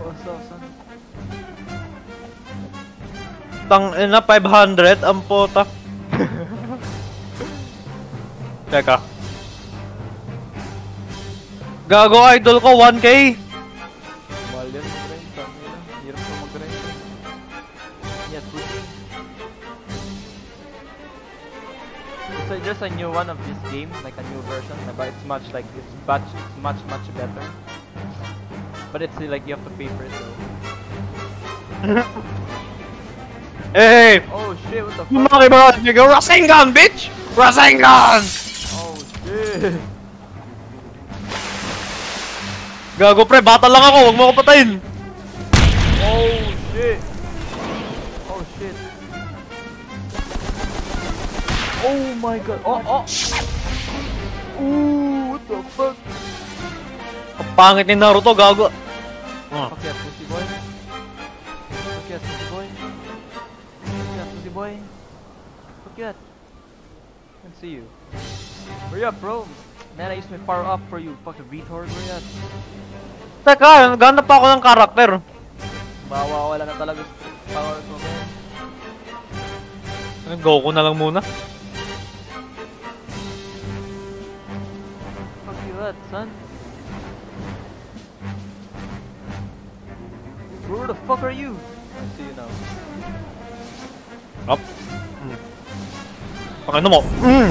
What's up, son? Tang ina 500 ang puta. Teka. Gago idol ko 1k. Mahal yan, mag-grind. Sabi nila. Hirap na mag-grind. Yes, pussy. So there's a new one of this game, like a new version, but it's much like it's much it's much much better. But it's like you have to pay for it though. Hey! Oh shit, what the fuck? Lumaki ba? go Rasengan, bitch! Rasengan! Oh shit. Gago pre, bata lang ako, huwag mo ako patayin. Oh shit! Oh shit! Oh my god! Oh oh! Ooh, what the fuck? Ang pangit ni Naruto, gago. Ah. Pussy boy. Yeah, pussy boy. Fuck yeah, pussy boy. Fuck yeah. I can see you. Hurry up, bro. Man, I used my power up for you, fucking retard. Hurry up. Teka, naghanap pa ako ng karakter. Mawawala na talaga powers mo. Ano, Goku na lang muna. Fuck you that, son. Where the fuck are you? I see you now. Up. Mm. Pakano mo? Mm.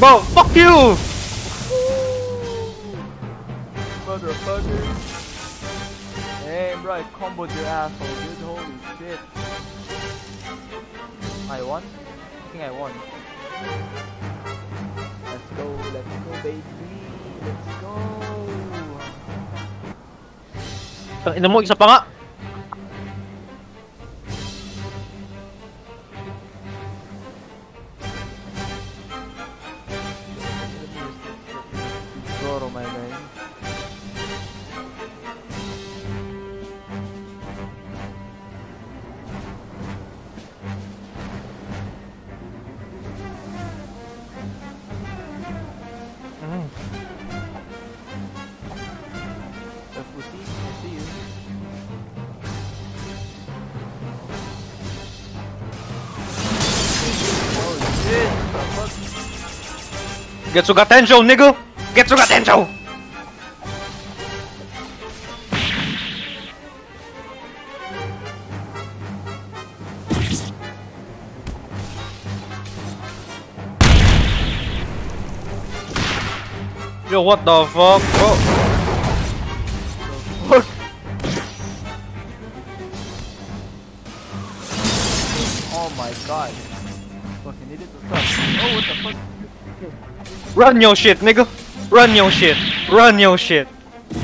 Bro, fuck you! Motherfucker. Hey, bro, I comboed your asshole, dude. Holy shit. I won? I think I won. Let's go, let's go, baby. Let's go. Ina mo, isa pa nga. Fuck? Getsuga Tensho, nigga! Getsuga Tensho! Yo, what the fuck, bro? Fuck! Oh my god. Fucking idiot? Oh, what the fuck? Run your shit, nigga! Run your shit! Run your shit!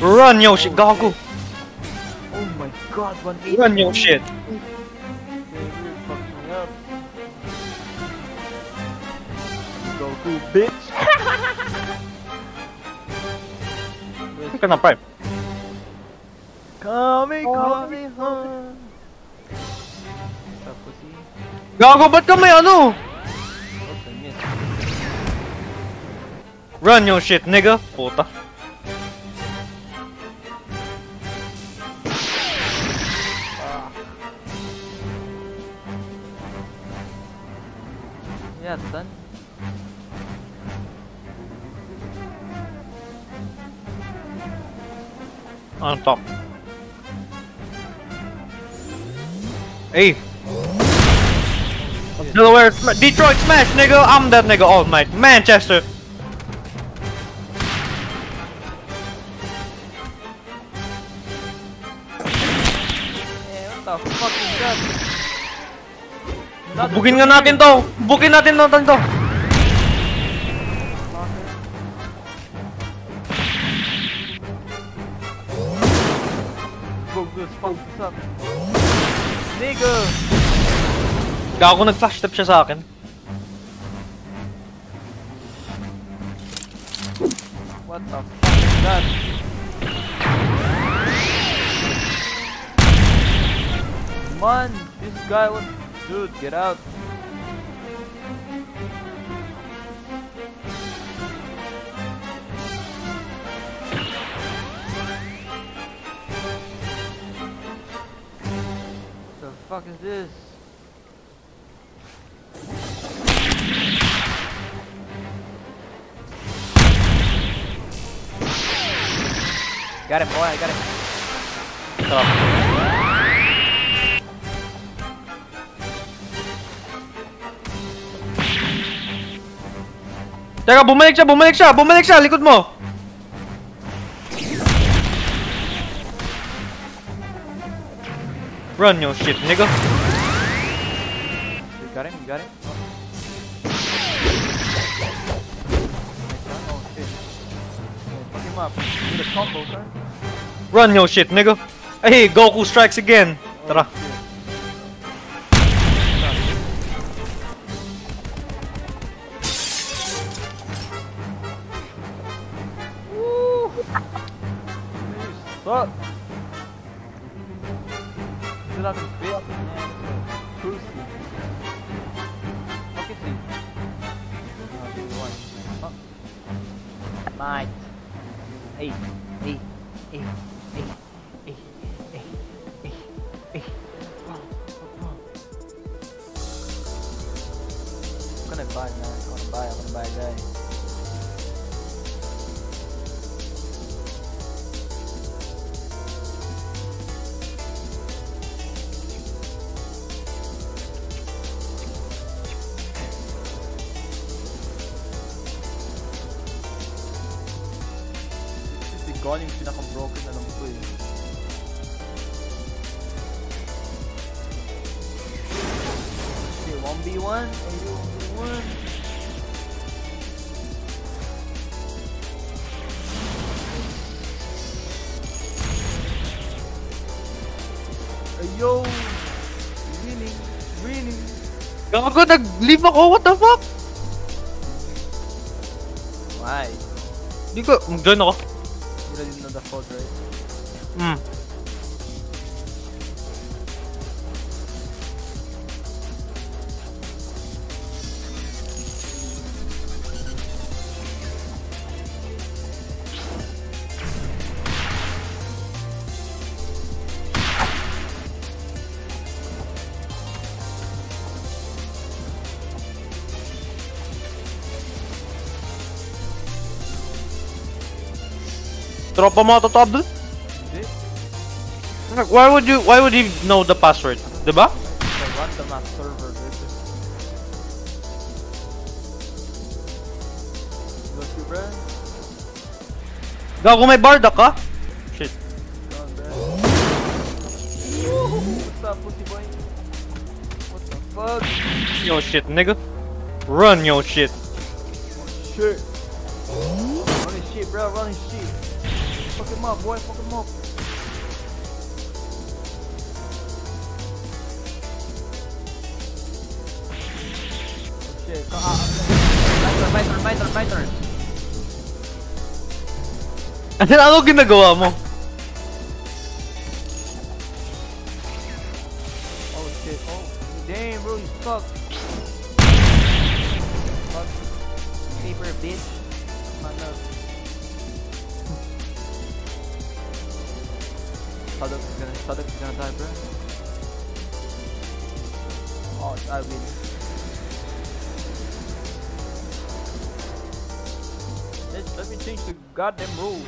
Run your shit, gago! Oh my god, 180. Run your shit! Okay, you're fucking me up. Goku, bitch! Ka na, Prime. Kami, kami, ha! What's up, pussy? Gago, ba't ka may ano? Run your shit, nigga! Puta. Ah. Yeah, it's done. On top. Hey! Delaware, Detroit smash, nigga! I'm that nigga, all night. Manchester! Not Bugin nga natin to! Bugin natin natin to! This up. Nigga! Gago nag-flash step siya sa akin. What the fuck is that? Man, this guy was... Dude, get out. Fuck is this? Got him, boy, I got him. Sarap. Teka, bumalik siya, bumalik siya, mo! Run your shit, nigga. You got him, you got him. Oh. Him up. Combo, Run your shit, nigga. Hey, Goku strikes again. Oh, Nag-leave ako. What the fuck? Why? Hindi ko, mag-join ako. Already know the code, right? Tropa mo to Abdul? Hindi. Like, Why would you, why would you know the password? Diba? The random ass server. Look you, bro. Gago, may barda ka? Shit. Done, bro. What's up, pussy boy? What the fuck? Yo shit, nigga. Run yo shit. Shit. Run his shit, bro. Run his shit. Fuck him up, boy. Fuck him up. Oh, shit. Come on. My turn, my turn, my turn, my turn. Ano, ano ginagawa mo? Oh shit. Oh. Damn, bro. You suck. Goddamn rule.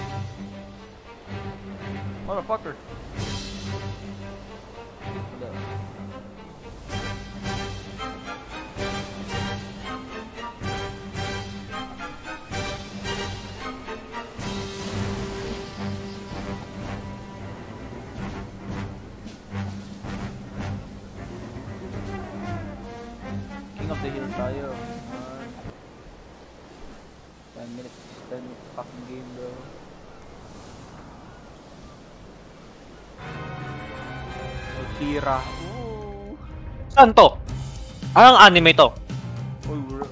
Motherfucker. Anong anime to? Uy, we're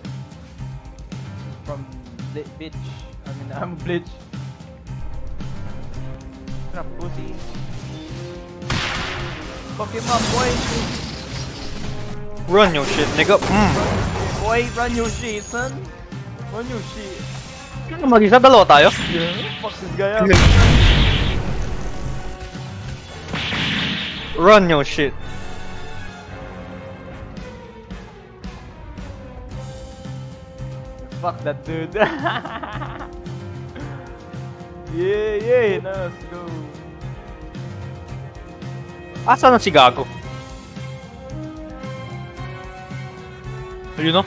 from Bli Bitch. I mean, I'm Blitz. Crap, pussy. Up, boy. Run yo shit, nigga. Mm. Boy, run your shit, son. Run your shit. Mag-isa dalawa tayo? Yeah. Fuck this guy up. Run yo shit. Fuck that dude. yeah, yeah, no, let's go. Asa na si Gago? You know?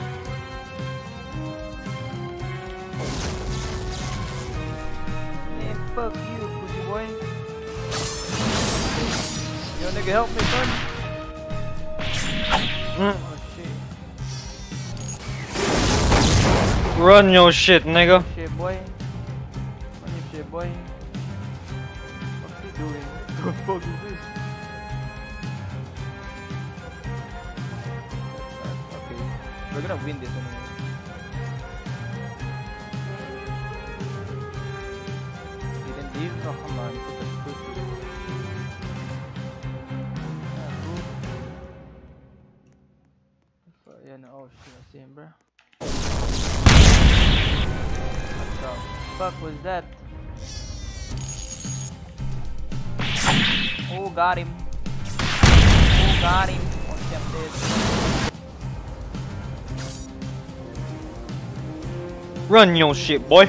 Man, fuck you, pussy boy. Yo, nigga, help me, son. Mm. Run your shit, nigga. Shit, boy. Run your shit, boy. What's he doing? What the fuck is this? Okay, we're gonna win this. Fuck was that? Oh, got him. Oh, got him. Shit, I'm dead. Run your shit, boy.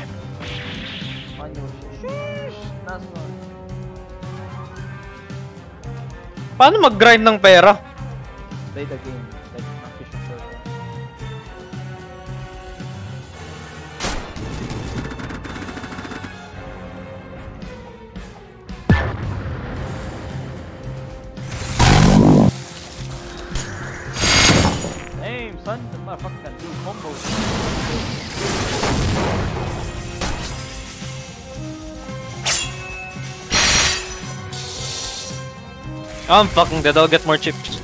On your shit. Sheesh! Nice one. Paano mag-grind ng pera? Play the game. I'm fucking dead. I'll get more chips.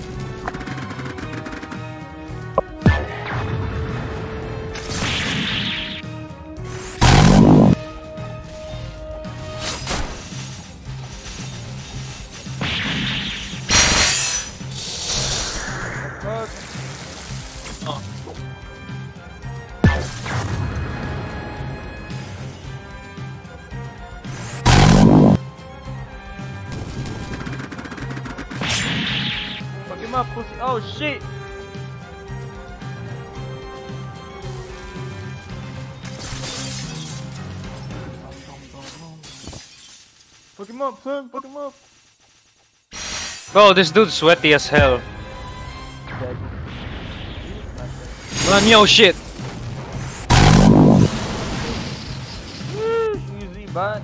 Shit! Fuck him up, son. Fuck him up. Bro, this dude's sweaty as hell. Run your shit. Easy, but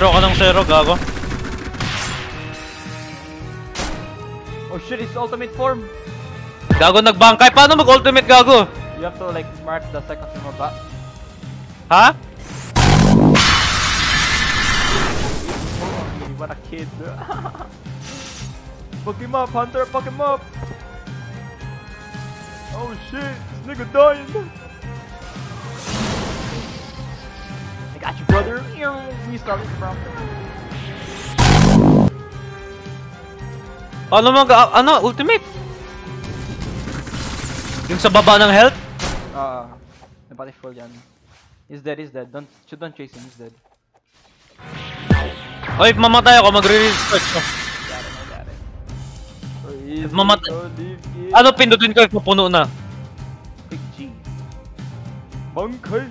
Zero ka ng zero, gago. Oh shit, his ultimate form! Gago nagbangkay. Paano mag-ultimate, gago? You have to like mark the seconds from above. Ha? Holy, what a kid. fuck him up, Hunter, fuck him up! Oh shit, this nigga dying! I got you, brother! Start it from. Paano mag... ah, ano? Ultimate? Yung sa baba ng health? Ah, uh, napatay full yan. He's dead, he's dead. Don't, don't chase him, he's dead. Oy, mamatay ako. Magre-restart ko. Easy, Mamatay-. Ano pindutin ko if mapuno na? Big G. Bangkay!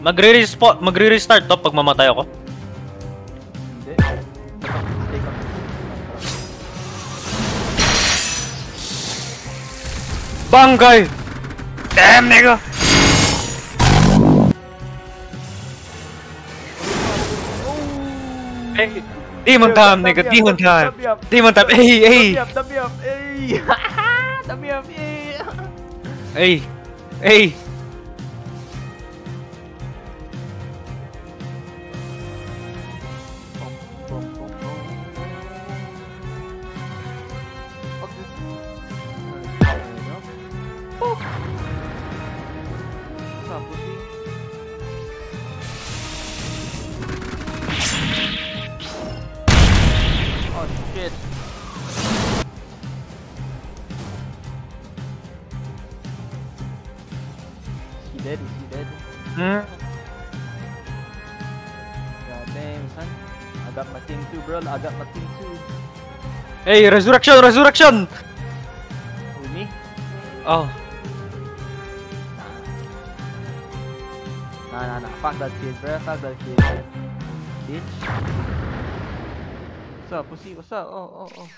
Magre-respawn, magre-restart to pag mamatay ako. Hindi. Bangay! Damn, nigga! Hey, demon time, nigga, demon time. Demon time, hey, hey, Dami up, dami up, hey! Dami up, hey! hey, hey. My team too. Hey, resurrection, resurrection! Me? Oh, Nah, nah, nah. Fuck that kid, bro. Fuck that kid. Bitch. What's up, pussy? What's up? Oh, oh, oh.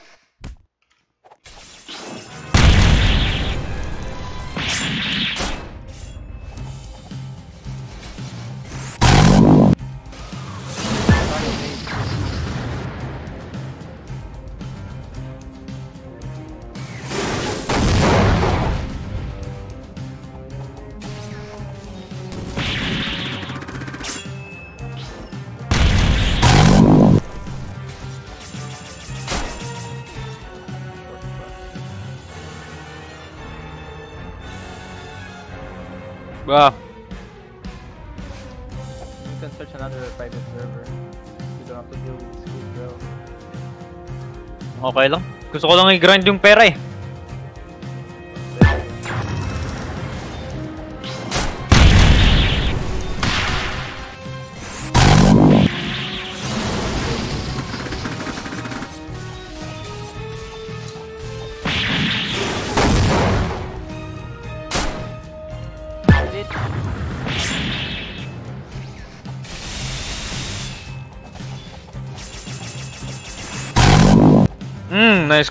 Bah. You can search another private server. You don't have to deal with school, bro. Okay lang. Gusto ko lang i-grind yung pera eh.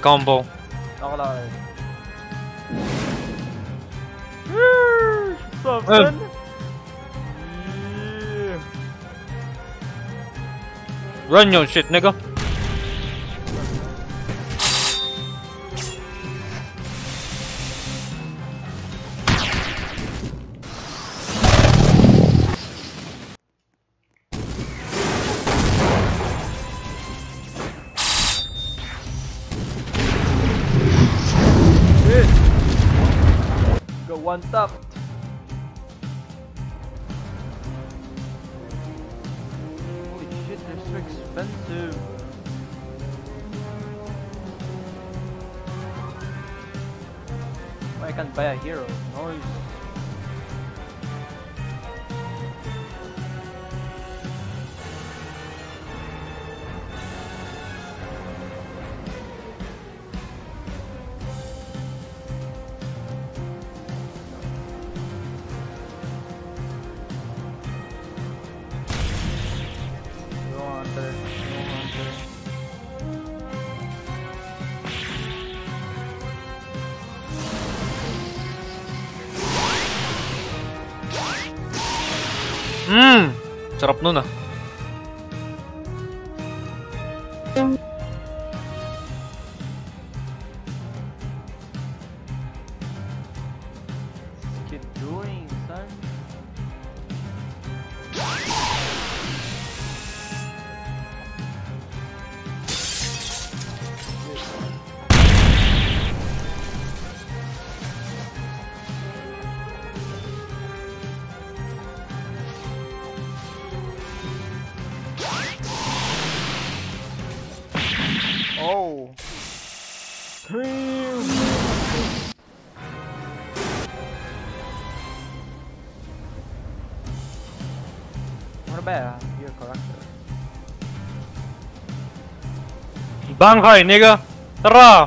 Combo. Ako lang eh. What's up, son? Run your shit, nigga. Go Bangkay, nigga. Tara!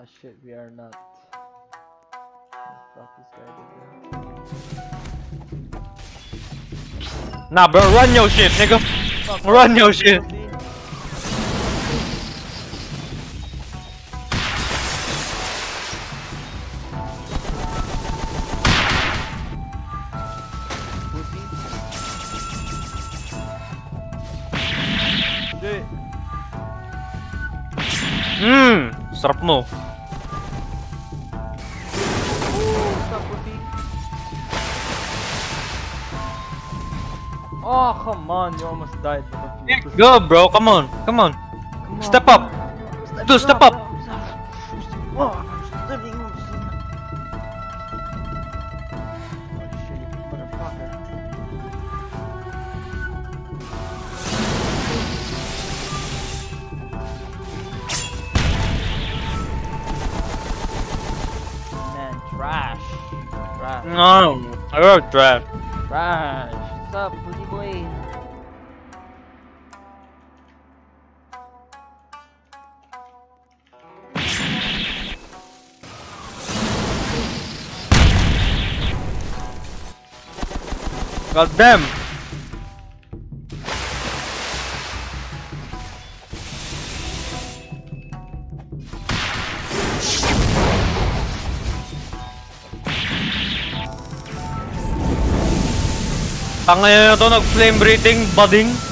Ah shit, we are not. Fuck this guy did. Nah, bro, run your shit, nigga. Fuck, Run your shit. Shit. Sarap mo. Oh, come on, you almost died. but Go, bro. Come on. Come on. Come on, Step up. on. Dude, step up. Up. Trash. Trash. No. I got. Trash. God damn. Tangay na to, nag-flame breathing, budding.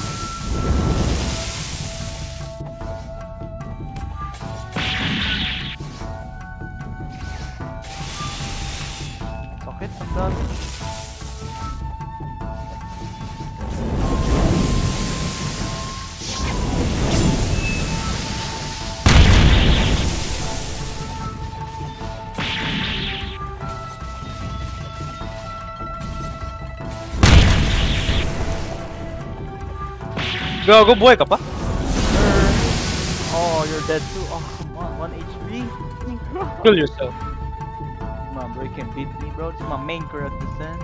Gago, buhay ka pa? Oh, you're dead too. Oh, come on. 1 HP? Kill yourself. Come on, bro. You can beat me, bro. It's my main character, son.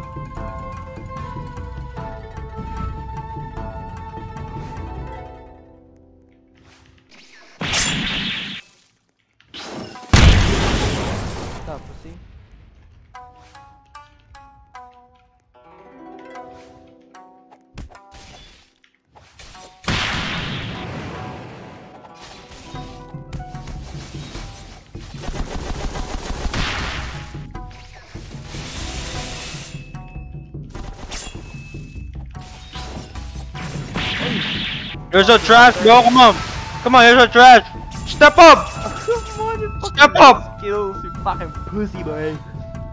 You're so trash, bro. Come on. Come on, you're so trash. Step up. Come on, you fucking Step up. Skills, you fucking pussy, boy.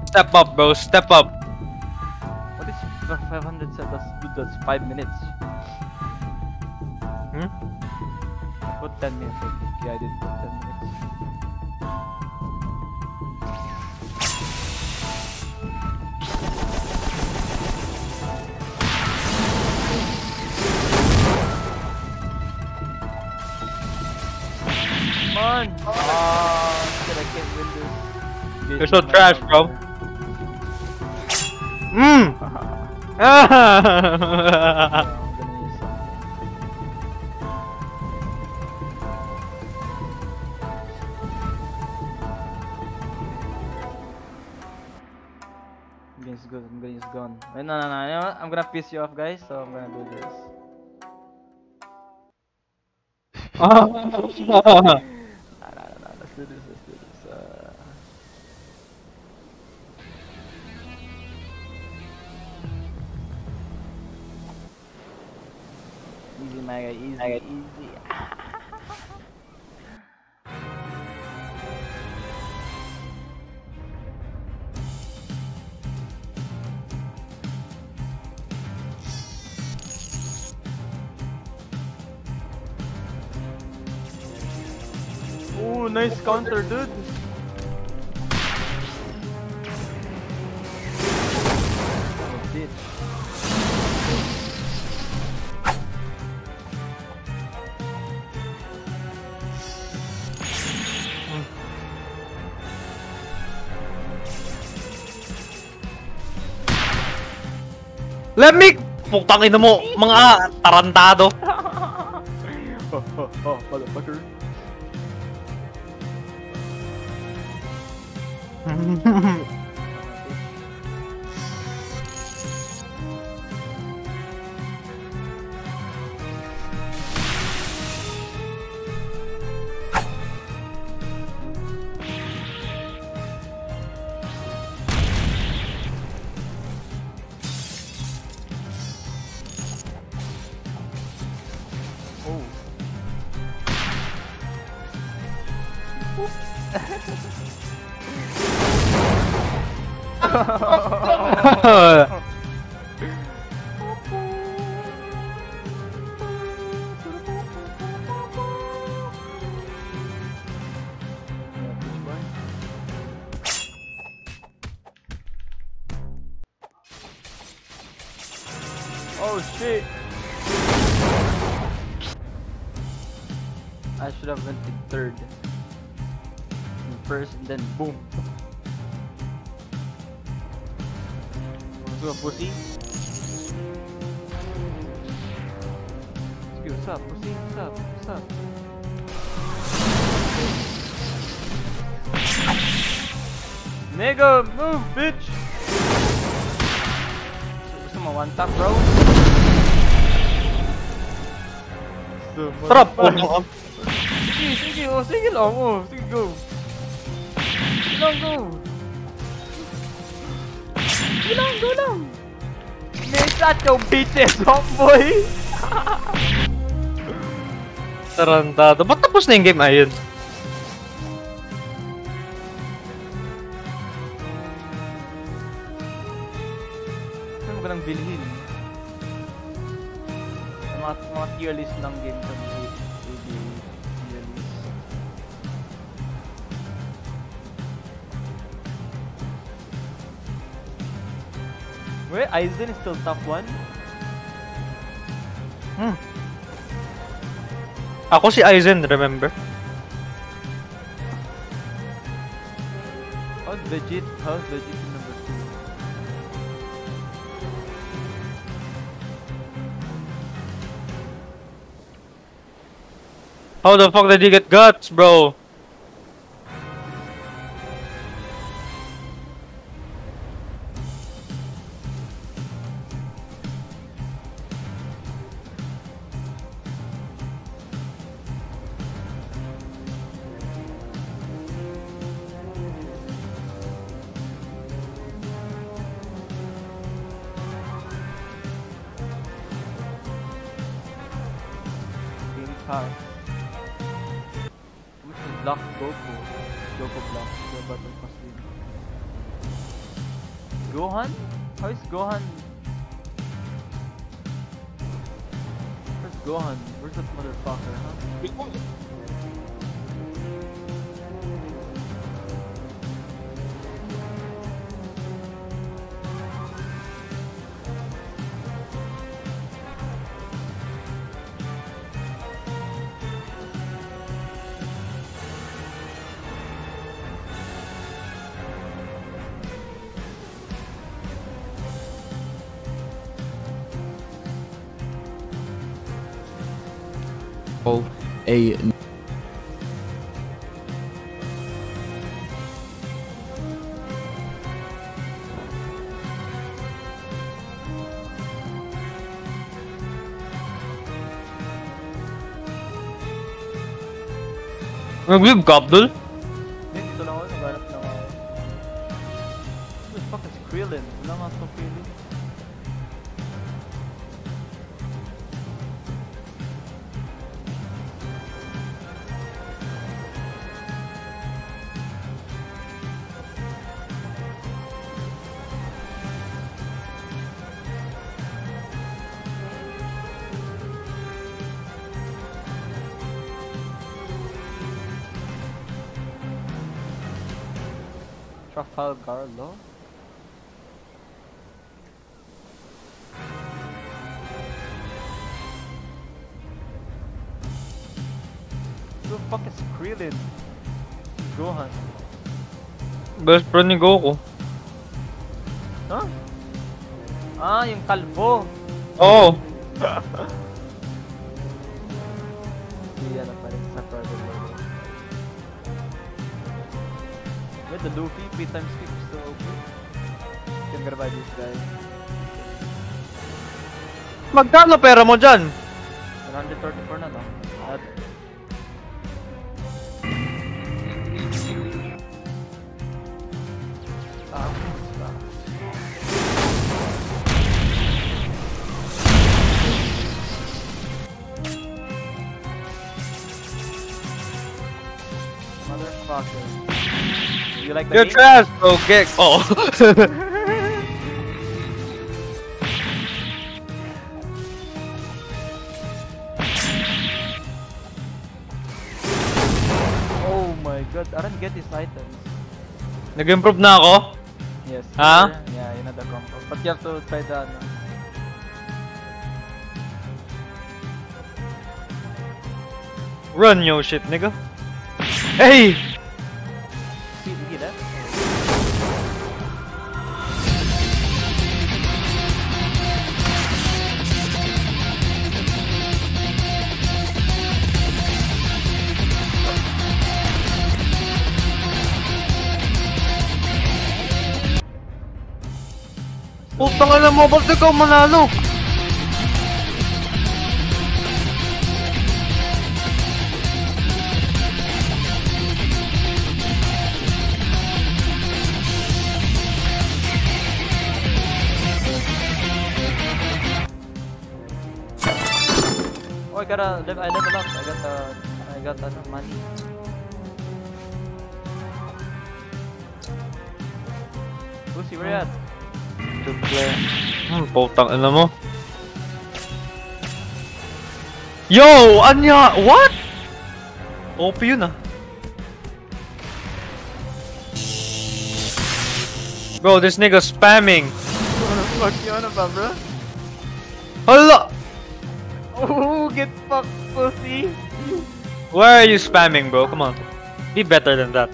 Step up, bro. Step up. What is f- 500 set? That's, dude, that's 5 minutes. Hmm? Put 10 minutes, Yeah, I did 10 minutes. Shit, I can't win this. You're so trash, bro. Mmm. I'm gonna. I'm gonna. I'm gonna use gun. Wait, no, no, no. You know what? I'm gonna piss you off, guys. So I'm gonna do this. Easy, my guy. Easy, easy. Ooh, nice counter, dude. Me... Putang ina mo, mga tarantado. oh, oh, oh, motherfucker. Trap! Oh, Sige, sige, oh, sige lang, oh, sige, go. Sige lang, go. Sige lang, go lang. That your bitches, homeboy. Tarantado. Ba't tapos na yung game? Ayun. Aizen is still top 1? Hmm. Ako si Aizen, remember? How's legit? How's legit in number 2? How the fuck did he get guts, bro? Nag-live ka, Abdul? Best friend ni Goku. Huh? Ah, yung kalbo. Oo. Hindi yan pa rin sa private level. Wait, the Luffy, 3 times kick still okay. Gonna buy this guy. Magkano pera mo dyan? Motherfucker. You like the You're trash, bro. Get. Oh. Oh my god, I don't get these items. Nag-improve na ako. Yes. Huh? Yeah, you know the combo. But you have to try the ano. Run yo shit, nigga. Hey! mau mobil tuh kau. Oh, I got a live. I live a. I got the I got the money. Lucy, where? To play. Hmm, putang ina mo. Yo! Anya! What? OP yun ah. Bro, this nigga spamming. What the fuck you on about, bro? Hala! Oh, get fucked, pussy. Why are you spamming, bro? Come on. Be better than that.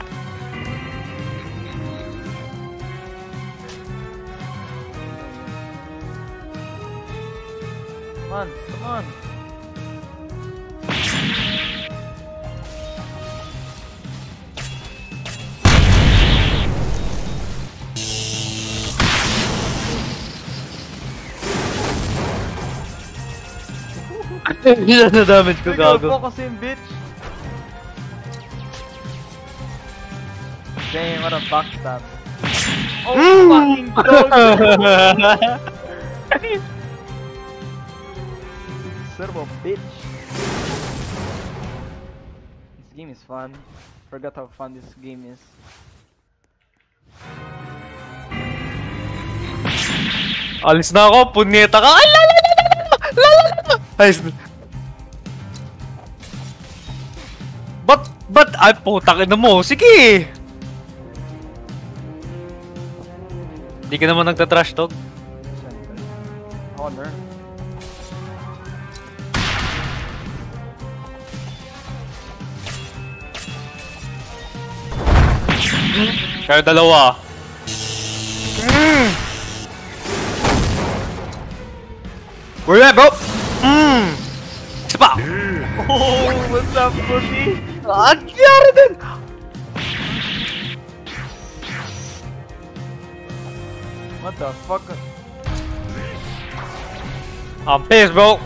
Ilan na damage ko gago? Pinag kasi bitch! Damn, what a backstab. Oh hmm. fucking god! Son bitch! This game is fun. Forgot how fun this game is. Alis na ako, punyeta ka! Ay, lalalala! Lalalala! Ayos na. Ba't, ay, putang ina mo, sige. Hindi ka naman nagta-trash talk. Honor. Kaya dalawa. Mm. Where you at, bro? Mm. Isa pa. Oh, what's up, pussy? Ang? What the fuck? I'm pissed, bro.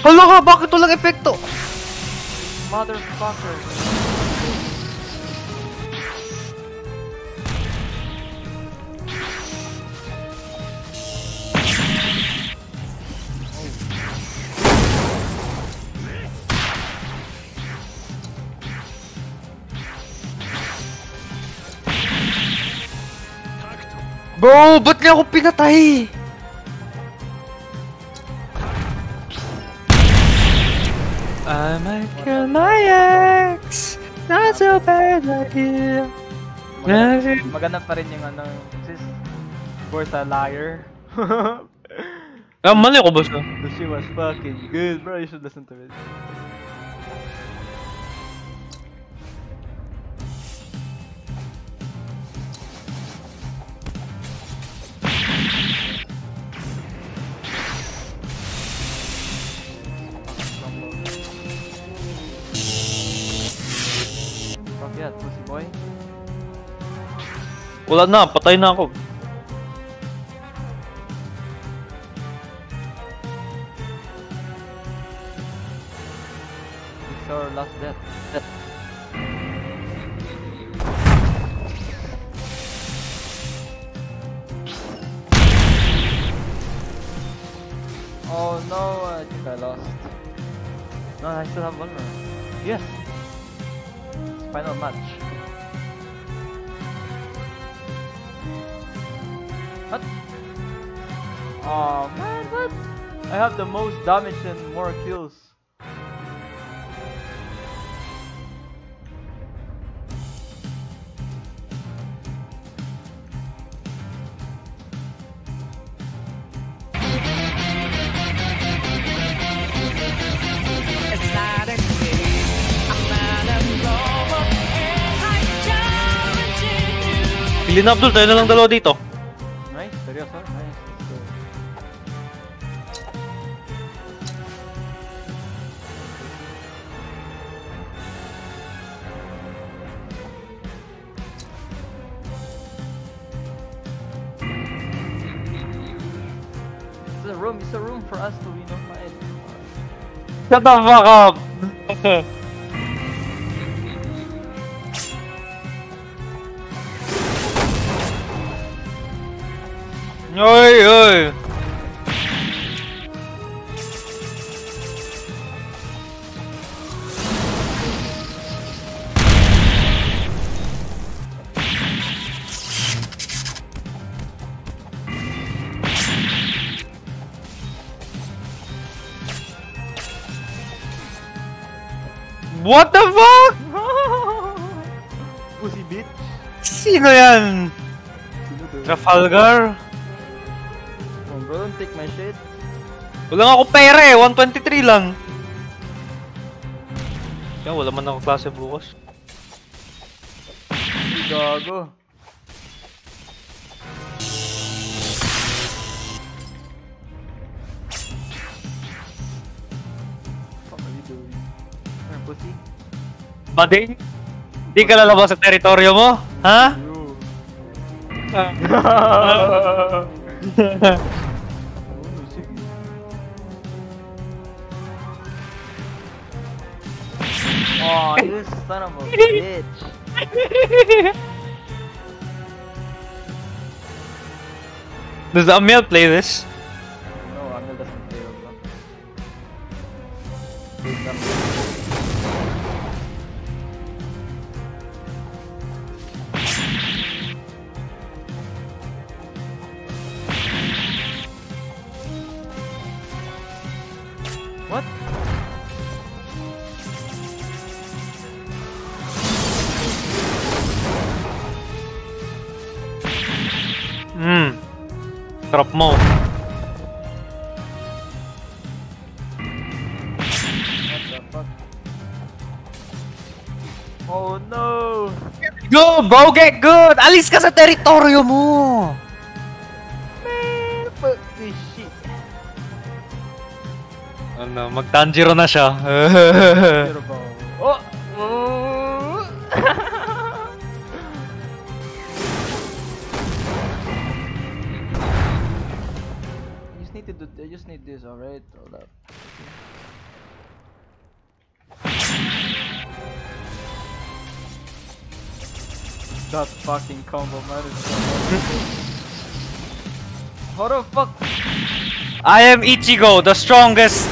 Hala ka, bakit walang epekto? Motherfucker. Bro, ba't niya ako pinatay? I might kill my ex. Not so bad idea. Maganda, maganda pa rin yung ano, sis. Worth a liar. Ah, mali ko ba siya? the shit was fucking good, bro. You should listen to it. Yeah, pussy boy. Wala na, patay na ako. It's our last death. Oh no, I think I lost. No, I still have one more. Yes! much. What? Oh man, what? I have the most damage and more kills. Pili na Abdul, tayo na lang dalawa dito. Nice, seryoso? Nice. It's a room, it's a room for us to, you know, fight. Shut the fuck up! Oy! What the fuck? Pussy bitch. Sino yan? Trafalgar? Take my shit. Wala nga ako pera eh, 123 lang. Yan, wala man ako klase bukas. Gago. Pussy. Bading? Di ka lalabas sa teritoryo mo? Ha? You. Oh, you son of a bitch. Does Amel play this? No, Amel doesn't play Roblox. Sarap mo. Oh no! Go, bro! Get good! Alis ka sa teritoryo mo! Man, fuck this shit. Ano, mag-Tanjiro na siya. Pero ba? That fucking combo, man. is so How the fuck? I am Ichigo, the strongest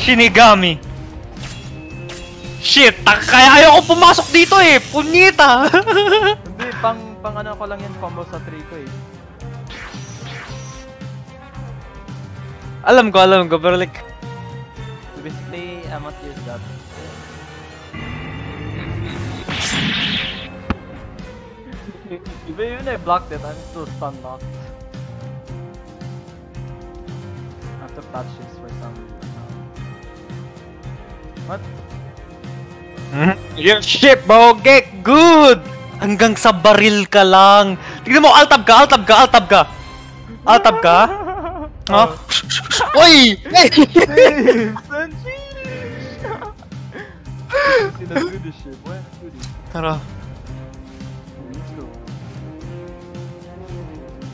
Shinigami. Shit, kaya ayoko pumasok dito eh. Punyita. Hindi, pang, pang ano ko lang yan combo sa 3 ko eh. alam ko, alam ko, pero like, basically, I must use that. Even even I blocked it, I'm still stun locked. I have to patch this for some reason. What? Your shit, bro, get good! Hanggang sa baril ka lang. Tignan mo, altab ka, altab ka, altab ka. Altab ka? Ha? Uy! Hey! Damn, son, sheesh! Let's do this shit, do this. Tara.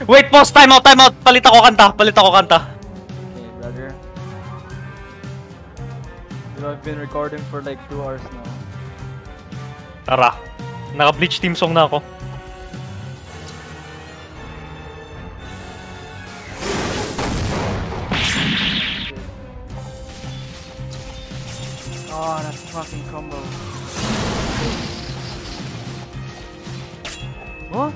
Wait, pause, time out, time out. Palit ako kanta, palit ako kanta. Okay, brother. You know, I've been recording for like 2 hours now. Tara. Naka-bleach team song na ako. Oh, that fucking combo. What?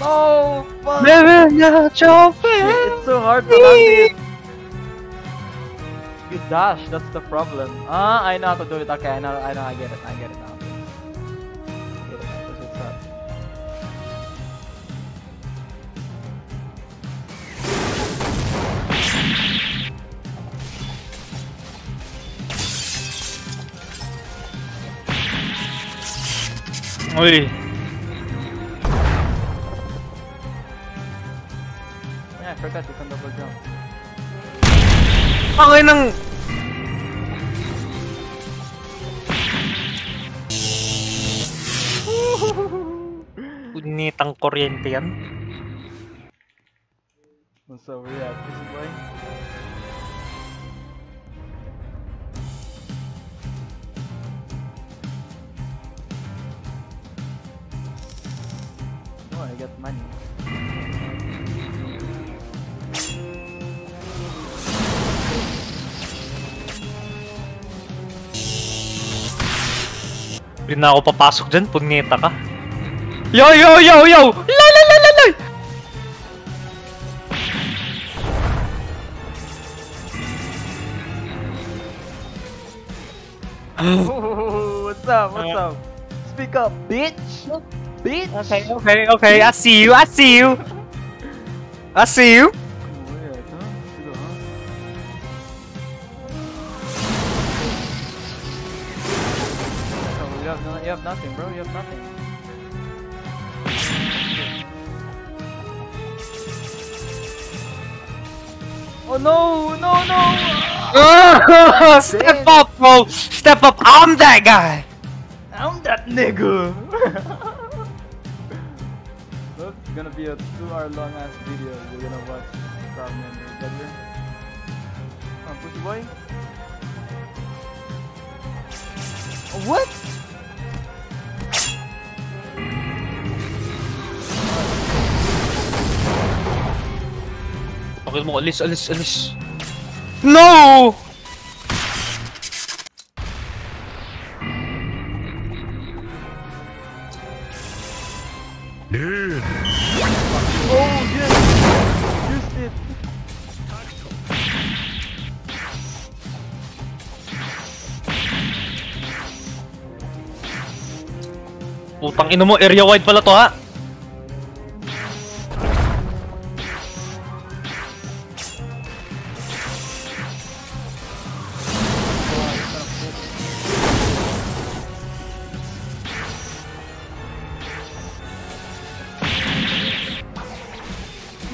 No! Fuck! Never not your It's so hard to land it. You dash, that's the problem. Ah, I know how to do it. Okay, I know, I know, I get it, I get it now. I Yeah, I forgot you can double jump. Ang ng... Punitang kuryente yan. What's up, you at, pussy boy? Oh, I got money. Hindi na ako papasok dyan, punyeta ka. Yo, yo, yo, yo! La, la, la, la, la! Ooh, what's up? What's Uh, up? Speak up, bitch! Bitch! Okay, okay, okay. I see you, I see you! I see you! You have, no, nothing, bro. You have nothing. Oh no! No! No! Ah! Step up, bro! Step up! I'm that guy! I'm that nigga! Look, it's gonna be a two hour long ass video. You're gonna watch Proud Memory, brother. Come on, pussy boy. What? Bakit mo alis, alis, alis? No! Putang ino mo, area wide pala to ha?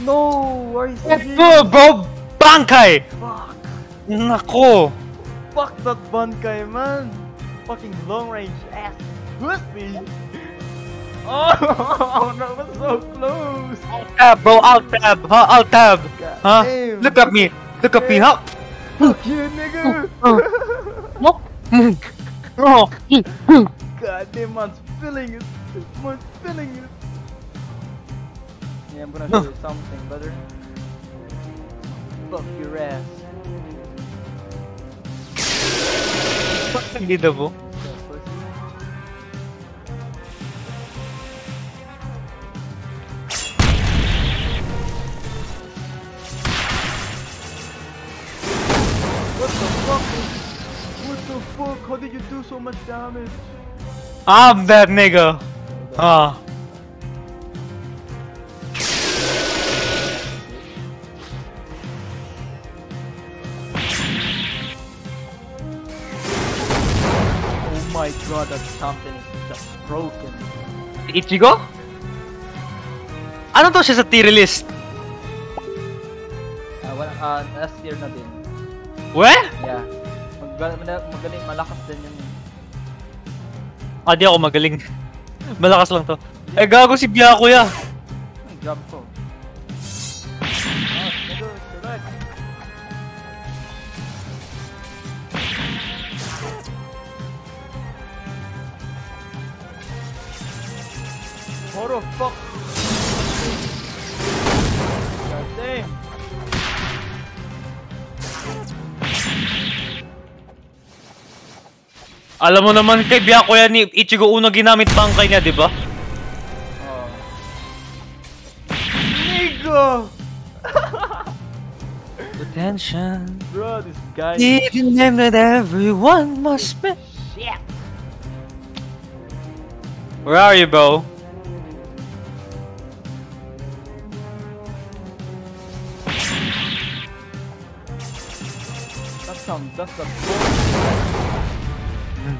No! Let's it? go, bro! Bangkay! Fuck! Nako! Fuck that Bankai, man! Fucking long range ass pussy! Oh, no, was so close! I'll tab, bro, alt tab, huh? Alt tab, God huh? damn. Look at me, look at me, huh? Fuck you, nigga! Oh, God damn, man's feeling it! Man's feeling it! Yeah, I'm gonna show you something, brother. Fuck your ass. hindi na po. What the fuck? What the fuck? How did you do so much damage? I'm that nigga. Ah. Oh my god, that something is just broken. Ichigo? Ano to siya sa tier list? Ah, wala, ah, last year na din. We? Yeah. Mag magaling, malakas din yun. Ah, di ako magaling. Malakas lang to. Eh, gago si Byakuya. Ang job ko. Nigga, correct. What the fuck? Alam mo naman kay Byakuya ni Ichigo Uno ginamit bangkay niya, di ba? Oh. Nigo! Attention. Bro, this guy. Did name that everyone must be? Yeah. Where are you, bro? That's some. That's some. Where's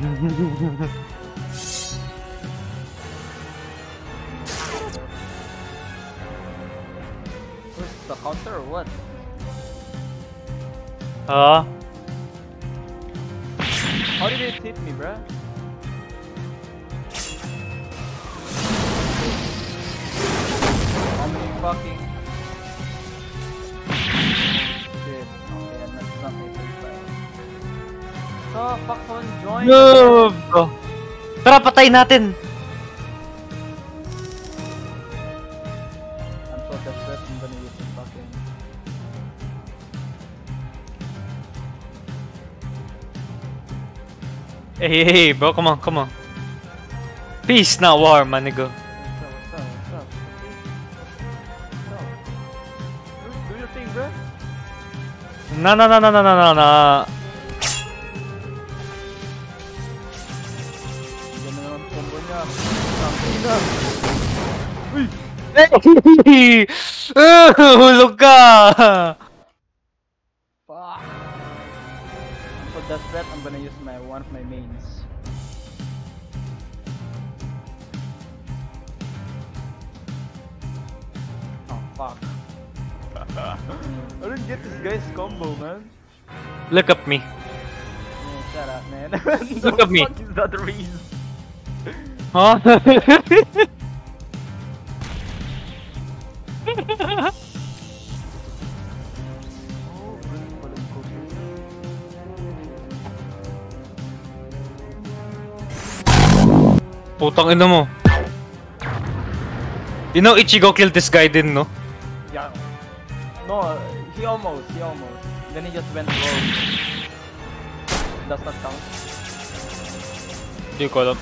the counter or what? Huh? How did it hit me, bruh? How many fucking... So, fuck on, join! No, bro. Tara, patay natin. I'm so desperate, I'm gonna use this fucking... Hey, hey, hey, bro, come on, come on. Peace, not war, my nigga. What's up, what's up, what's up? What's Ah, Hulog! Fuck! I'm so I'm gonna use my one of my mains. Oh fuck. I don't get this guy's combo, man. Look at me. Oh, shut up, man. Look at me. What is that reason? Huh? Putang ina mo. You know Ichigo killed this guy din, no? Yeah. No, he almost, he almost. Then he just went rogue. Does not count. Hindi ko alam.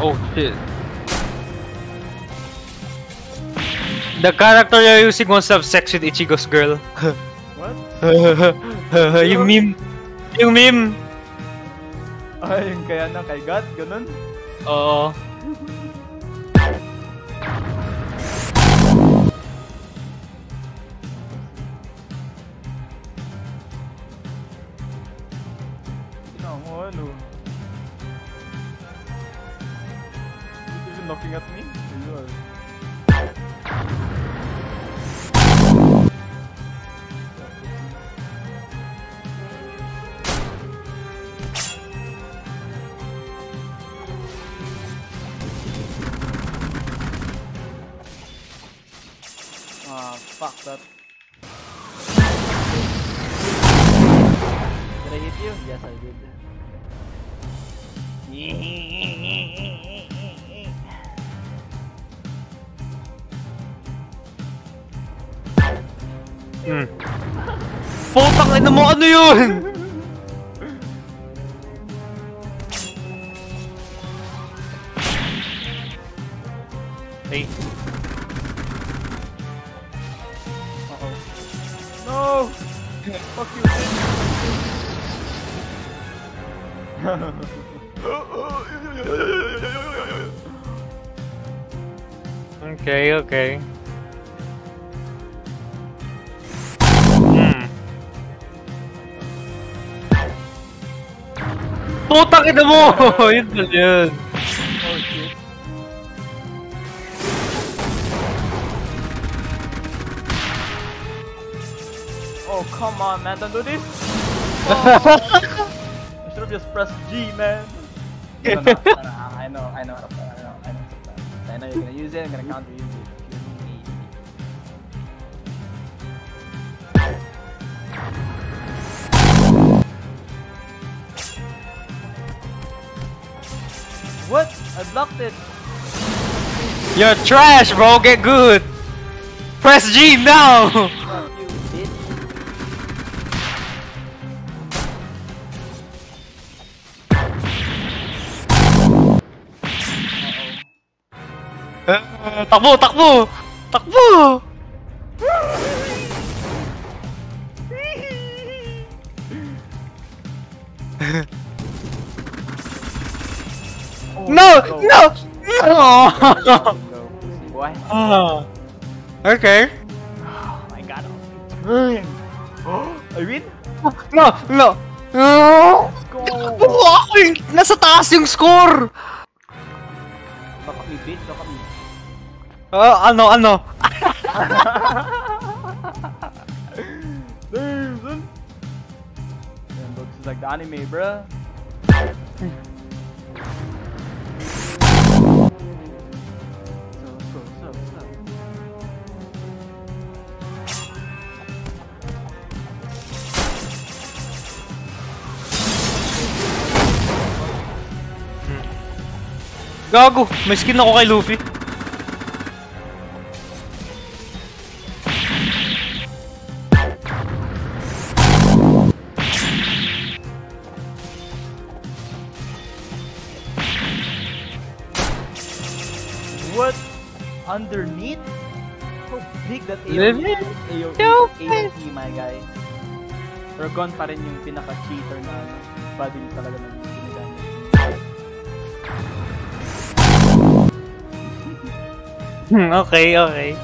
Oh shit. The character you're using wants to have sex with Ichigo's girl. What? yung meme. Yung meme. Ay, yung kaya na kay God, ganun? Oo. Ina mo, ano? Looking at me? Ah, fuck that. Did I hit you? Yes, I did. Hmm. Putang ina mo, ano yun? Hey. Uh-oh. No! Fuck you. Okay, okay. Putang ina mo! Oh, yun pala yun. oh. Oh come on man, don't do this! Oh. I should have just pressed G man! No, no, no, no, I know, I know, I know, I know, I know, I know you're gonna use it, I'm gonna counter use it. What? I blocked it. You're trash, bro. Get good. Press G now. Uh, takbo, takbo, takbo. Hehehe no! go. No! No! Go, pussy boy. Ah. okay. Oh my god. Turn. I win? No! No! No! Let's go! Oo, ako yung nasa taas yung score! Look at me, bitch. Look at me. Ah, ano, ano? Damn, son. Damn, looks like the anime, bruh. Gago, may skin ako kay Luffy. What? Underneath? How big that AOE, it. AOE, AOE, my guy. Pero Gon pa rin yung pinaka-cheater na ano, body talaga ng okay, okay.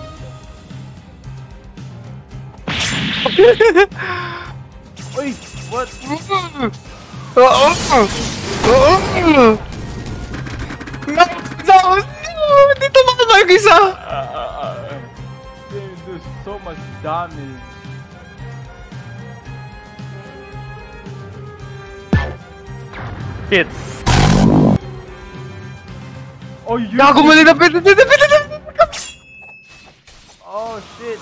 Uy! What? Oo! Oo! No! No! No! Dito ba mag-isa? Dude, there's so much damage. Shit. Oh, you! Gago mali na pit! Oh, shit!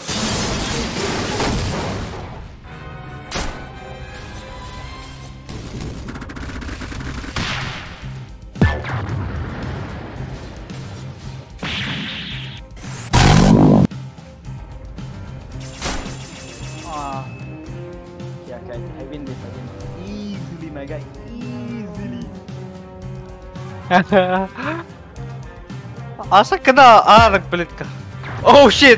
Ah. Yeah, okay, I win this, I win this. Easily, my guy. Easily. Asa ka na? Ah, nagpalit ka. Oh, shit!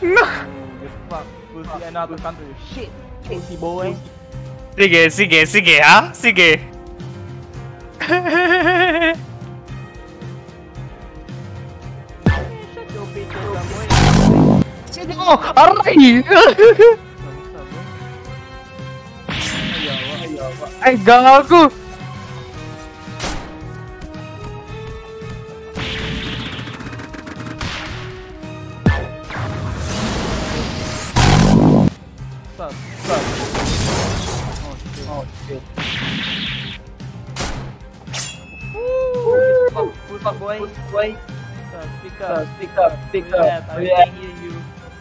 No! Oh, get fucked. Pussy another country. Shit! Pussy boy. Sige, sige, sige, ha? Sige. Sino? Aray! Ay, gago! What's up? Oh shit. Oh shit. Woo! Boy. Boy. Speak up, speak up, speak up. I can hear you.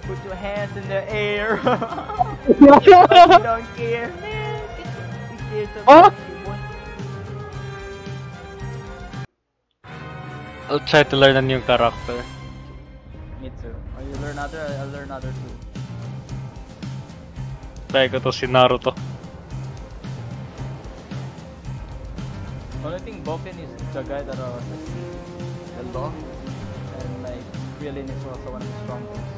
Put your hands in the air. don't care, Oh. I'll try to learn a new character. Me too. Oh, you learn other, I'll learn other too. Try ko to si Naruto. Only thing broken is the guy that uh, the law and like Krillin is also one of the strongest.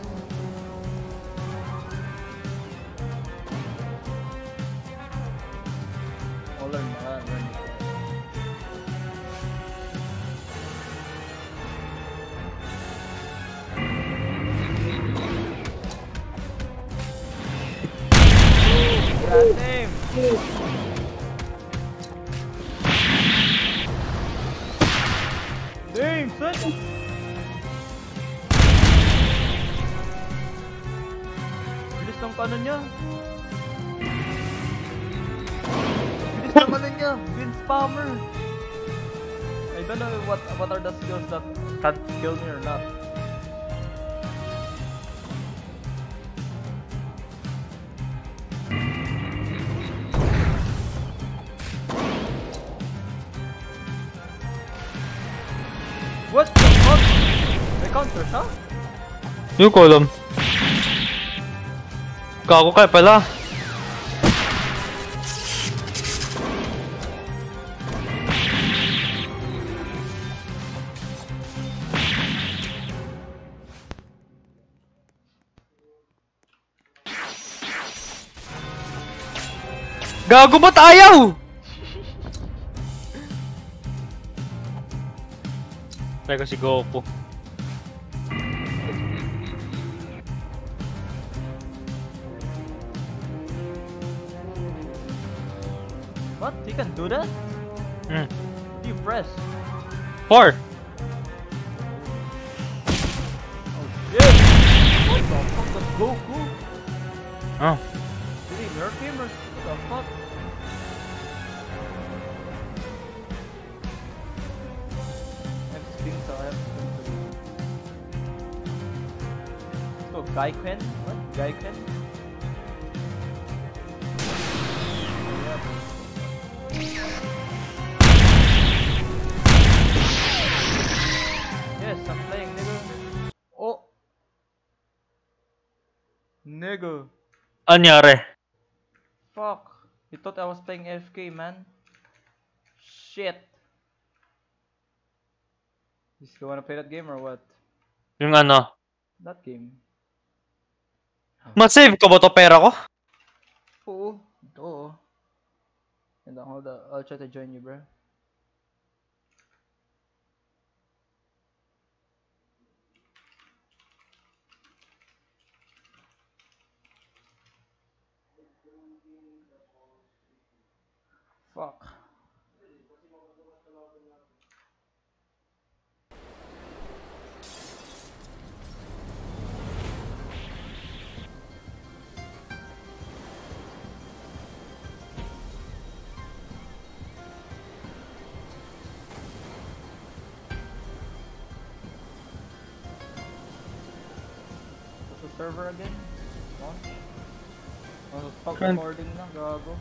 I'll Vince I don't know what what are the skills that can kill me or not. What the fuck? May counter siya? Yung ko alam. Gago kaya eh, pala. Gago ba't ayaw? Teka si Goku. What? You can do that? Hmm. You press. Four. Oh shit! What the fuck? That's Goku? Oh. Did he nerf him or the fuck? I have to so. Let's oh, Gaiken? What? Gaiken? Yes, I'm playing nigga. Oh! Nigga. Anyari? Fuck. You thought I was playing AFK, man. Shit. You still wanna play that game or what? Yung ano? That game. Mat-save ko ba to pera ko? Oo. Oo. And then, hold on. I'll try to join you, bro. Fuck. Server again? Launch? Oh, stop Current- recording na, gago.